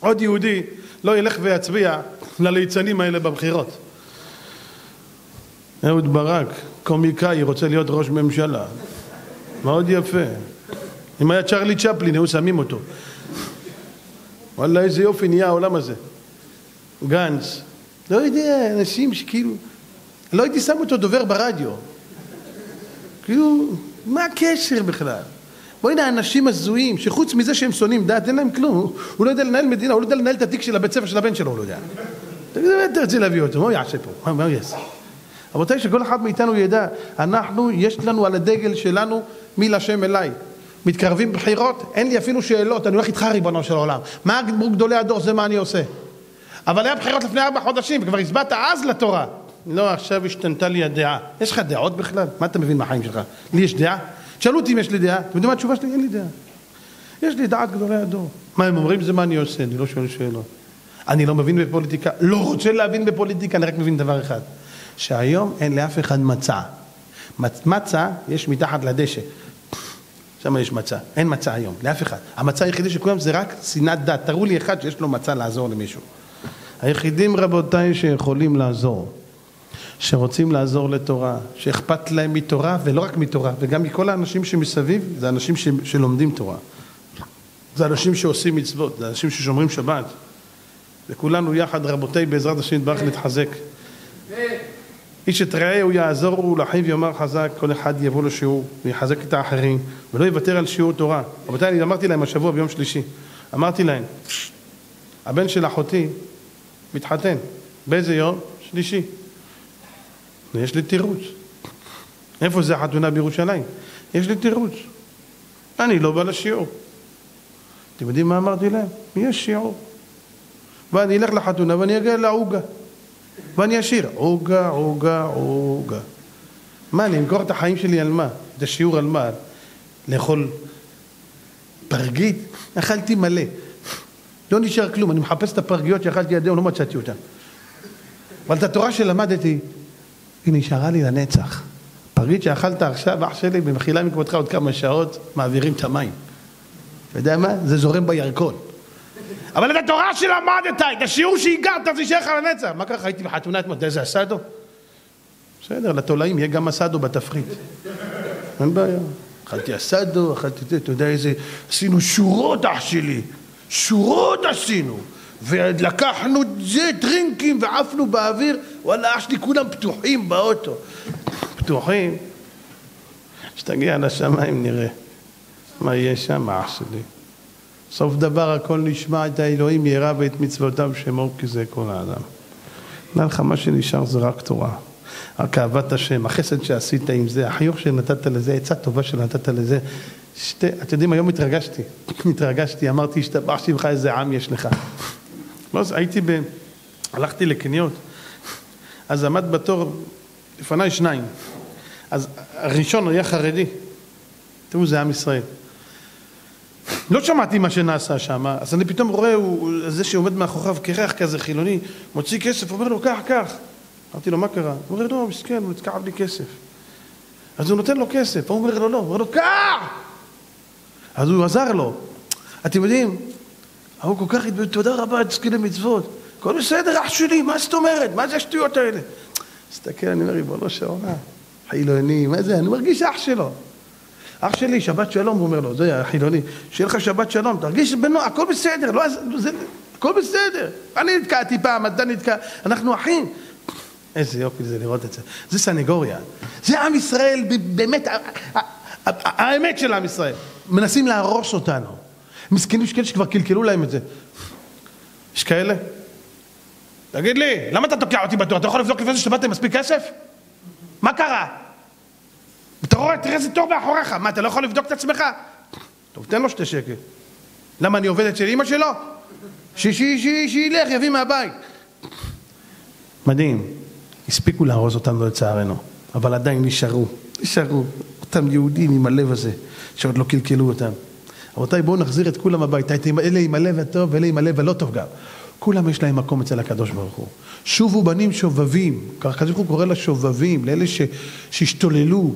עוד יהודי לא ילך ויצביע לליצנים האלה בבחירות. אהוד ברק, קומיקאי, רוצה להיות ראש ממשלה. מאוד יפה. אם היה צ'רלי צ'פלין, היו שמים אותו. וואלה, איזה יופי נהיה העולם הזה. גנץ. לא יודע, אנשים שכאילו... לא הייתי שם אותו דובר ברדיו. כאילו, מה הקשר בכלל? בואי הנה אנשים הזויים, שחוץ מזה שהם שונאים דת, אין להם כלום. הוא לא יודע לנהל מדינה, הוא לא יודע לנהל את התיק של הבית ספר של הבן שלו, הוא לא יודע. תגיד, מה אתה רוצה להביא אותו? מה הוא יעשה פה? מה הוא יעשה? רבותיי, שכל אחד מאיתנו ידע, אנחנו, יש לנו על הדגל שלנו מי להשם אליי. מתקרבים בחירות, אין לי אפילו שאלות, אני הולך איתך ריבונו של עולם. מה אמרו גדולי הדור, זה מה אני עושה. אבל היה בחירות לפני ארבע חודשים, וכבר הצבעת אז לתורה. לא, עכשיו השתנתה לי הדעה. יש לך דעות בכלל? מה אתה מבין מהחיים שלך? לי יש דעה? תשאלו אותי אם יש לי דעה. אתם יודעים מה התשובה שלי? אין לי דעה. יש לי דעת גדולי הדור. מה הם אומרים? זה מה אני עושה, אני לא שואל שאלות. אני לא מבין בפוליטיקה, לא רוצה להבין בפוליטיקה, אני רק מבין דבר אחד. שהיום אין לאף אחד מצע. מצע יש מתחת לדשא. שם יש מצע. אין מצע היום, לאף אחד. המצע היחידי שכולם זה רק שנאת דת. תראו לי אחד שיש לו מצע לעזור למישהו. היחידים רבותיי שיכולים לעזור, שרוצים לעזור לתורה, שאכפת להם מתורה ולא רק מתורה, וגם מכל האנשים שמסביב, זה אנשים ש... שלומדים תורה. זה אנשים שעושים מצוות, זה אנשים ששומרים שבת. וכולנו יחד רבותיי בעזרת השם יתברך נתחזק. איש את רעהו יעזור ולאחיו יאמר חזק, כל אחד יבוא לשיעור ויחזק את האחרים ולא יוותר על שיעור תורה. רבותיי, אני אמרתי להם השבוע ביום שלישי, אמרתי להם, הבן של אחותי מתחתן, באיזה יום? שלישי. ויש לי תירוץ. איפה זה החתונה בירושלים? יש לי תירוץ. אני לא בא לשיעור. אתם יודעים מה אמרתי להם? יש שיעור. ואני אלך לחתונה ואני אגיע לעוגה. ואני אשיר עוגה, עוגה, עוגה. מה, אני אמכור את החיים שלי על מה? את השיעור על מה? לאכול פרגית? אכלתי מלא. לא נשאר כלום, אני מחפש את הפרגיות שאכלתי עד היום, לא מצאתי אותן. אבל את התורה שלמדתי, היא נשארה לי לנצח. פרגית שאכלת עכשיו, אח שלי, במחילה מכבודך עוד כמה שעות, מעבירים את המים. אתה יודע מה? זה זורם בירקון. אבל את התורה שלמדת, את השיעור שהגעת, זה יישאר לך לנצח. מה ככה, הייתי בחתונה אתמול, אתה יודע איזה אסדו? בסדר, לתולעים יהיה גם אסדו בתפריט. אין בעיה. אכלתי אסדו, אכלתי, אתה יודע איזה... עשינו שורות, אח שלי. שורות עשינו. ולקחנו זה, טרינקים, ועפנו באוויר. וואלה, אח שלי כולם פתוחים באוטו. פתוחים. כשתגיע לשמיים נראה מה יהיה שם, אח שלי. סוף דבר הכל נשמע את האלוהים ירא ואת מצוותיו שמור כי זה כל האדם. נראה לך מה שנשאר זה רק תורה. רק אהבת השם, החסד שעשית עם זה, החיוך שנתת לזה, עצה טובה שנתת לזה. שתי, אתם יודעים, היום התרגשתי, התרגשתי, אמרתי, השתבחתי לך איזה עם יש לך. לא, הייתי ב... הלכתי לקניות, אז עמד בתור, לפניי שניים. אז הראשון היה חרדי, תראו, זה עם ישראל. לא שמעתי מה שנעשה שם, אז אני פתאום רואה, הוא, זה שעומד מאחוריו קרח כזה חילוני, מוציא כסף, אומר לו, קח, קח. אמרתי לו, מה קרה? הוא אומר, לא, מסכן, הוא נתקע בלי כסף. אז הוא נותן לו כסף, הוא אומר לו, לא, הוא אומר לו, קח! אז הוא עזר לו. אתם יודעים, הוא כל כך התבלט, תודה רבה, תזכי למצוות. הכל בסדר, אח שלי, מה זאת אומרת? מה זה השטויות האלה? מסתכל, אני אומר, ריבונו של עולם, חילוני, מה זה? אני מרגיש אח שלו. אח שלי, שבת שלום, הוא אומר לו, זה החילוני, שיהיה לך שבת שלום, תרגיש בנו, הכל בסדר, לא, זה, הכל בסדר. אני נתקעתי פעם, אתה נתקע, אנחנו אחים. איזה יופי זה לראות את זה. זה סנגוריה. זה עם ישראל, באמת, האמת של עם ישראל. מנסים להרוס אותנו. מסכנים יש כאלה שכבר קלקלו להם את זה. יש כאלה? תגיד לי, למה אתה תוקע אותי בתור? אתה יכול לבדוק לפני זה עם מספיק כסף? מה קרה? אתה רואה, תראה איזה תור מאחוריך. מה, אתה לא יכול לבדוק את עצמך? טוב, תן לו שתי שקל. למה, אני עובד אצל אמא שלו? שילך, יביא מהבית. מדהים. הספיקו להרוס אותנו לצערנו, אבל עדיין נשארו, נשארו אותם יהודים עם הלב הזה, שעוד לא קלקלו אותם. רבותיי, בואו נחזיר את כולם הביתה, אלה עם הלב הטוב ואלה עם הלב הלא טוב גם. כולם יש להם מקום אצל הקדוש ברוך הוא. שובו בנים שובבים, הקדוש ברוך הוא קורא לשובבים, לאלה ש, שהשתוללו.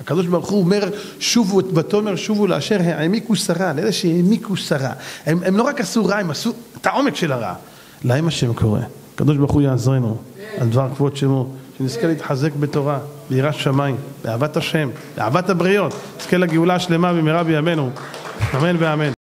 הקדוש ברוך הוא אומר, שובו, ותאמר שובו לאשר העמיקו שרה, לאלה שהעמיקו שרה. הם, הם לא רק עשו רע, הם עשו את העומק של הרע. להם השם קורא. הקדוש ברוך הוא יעזרנו על דבר כבוד שמו, שנזכה להתחזק בתורה, ביראת שמיים, באהבת השם, באהבת הבריות, נזכה לגאולה השלמה במהרה בימינו, אמן ואמן.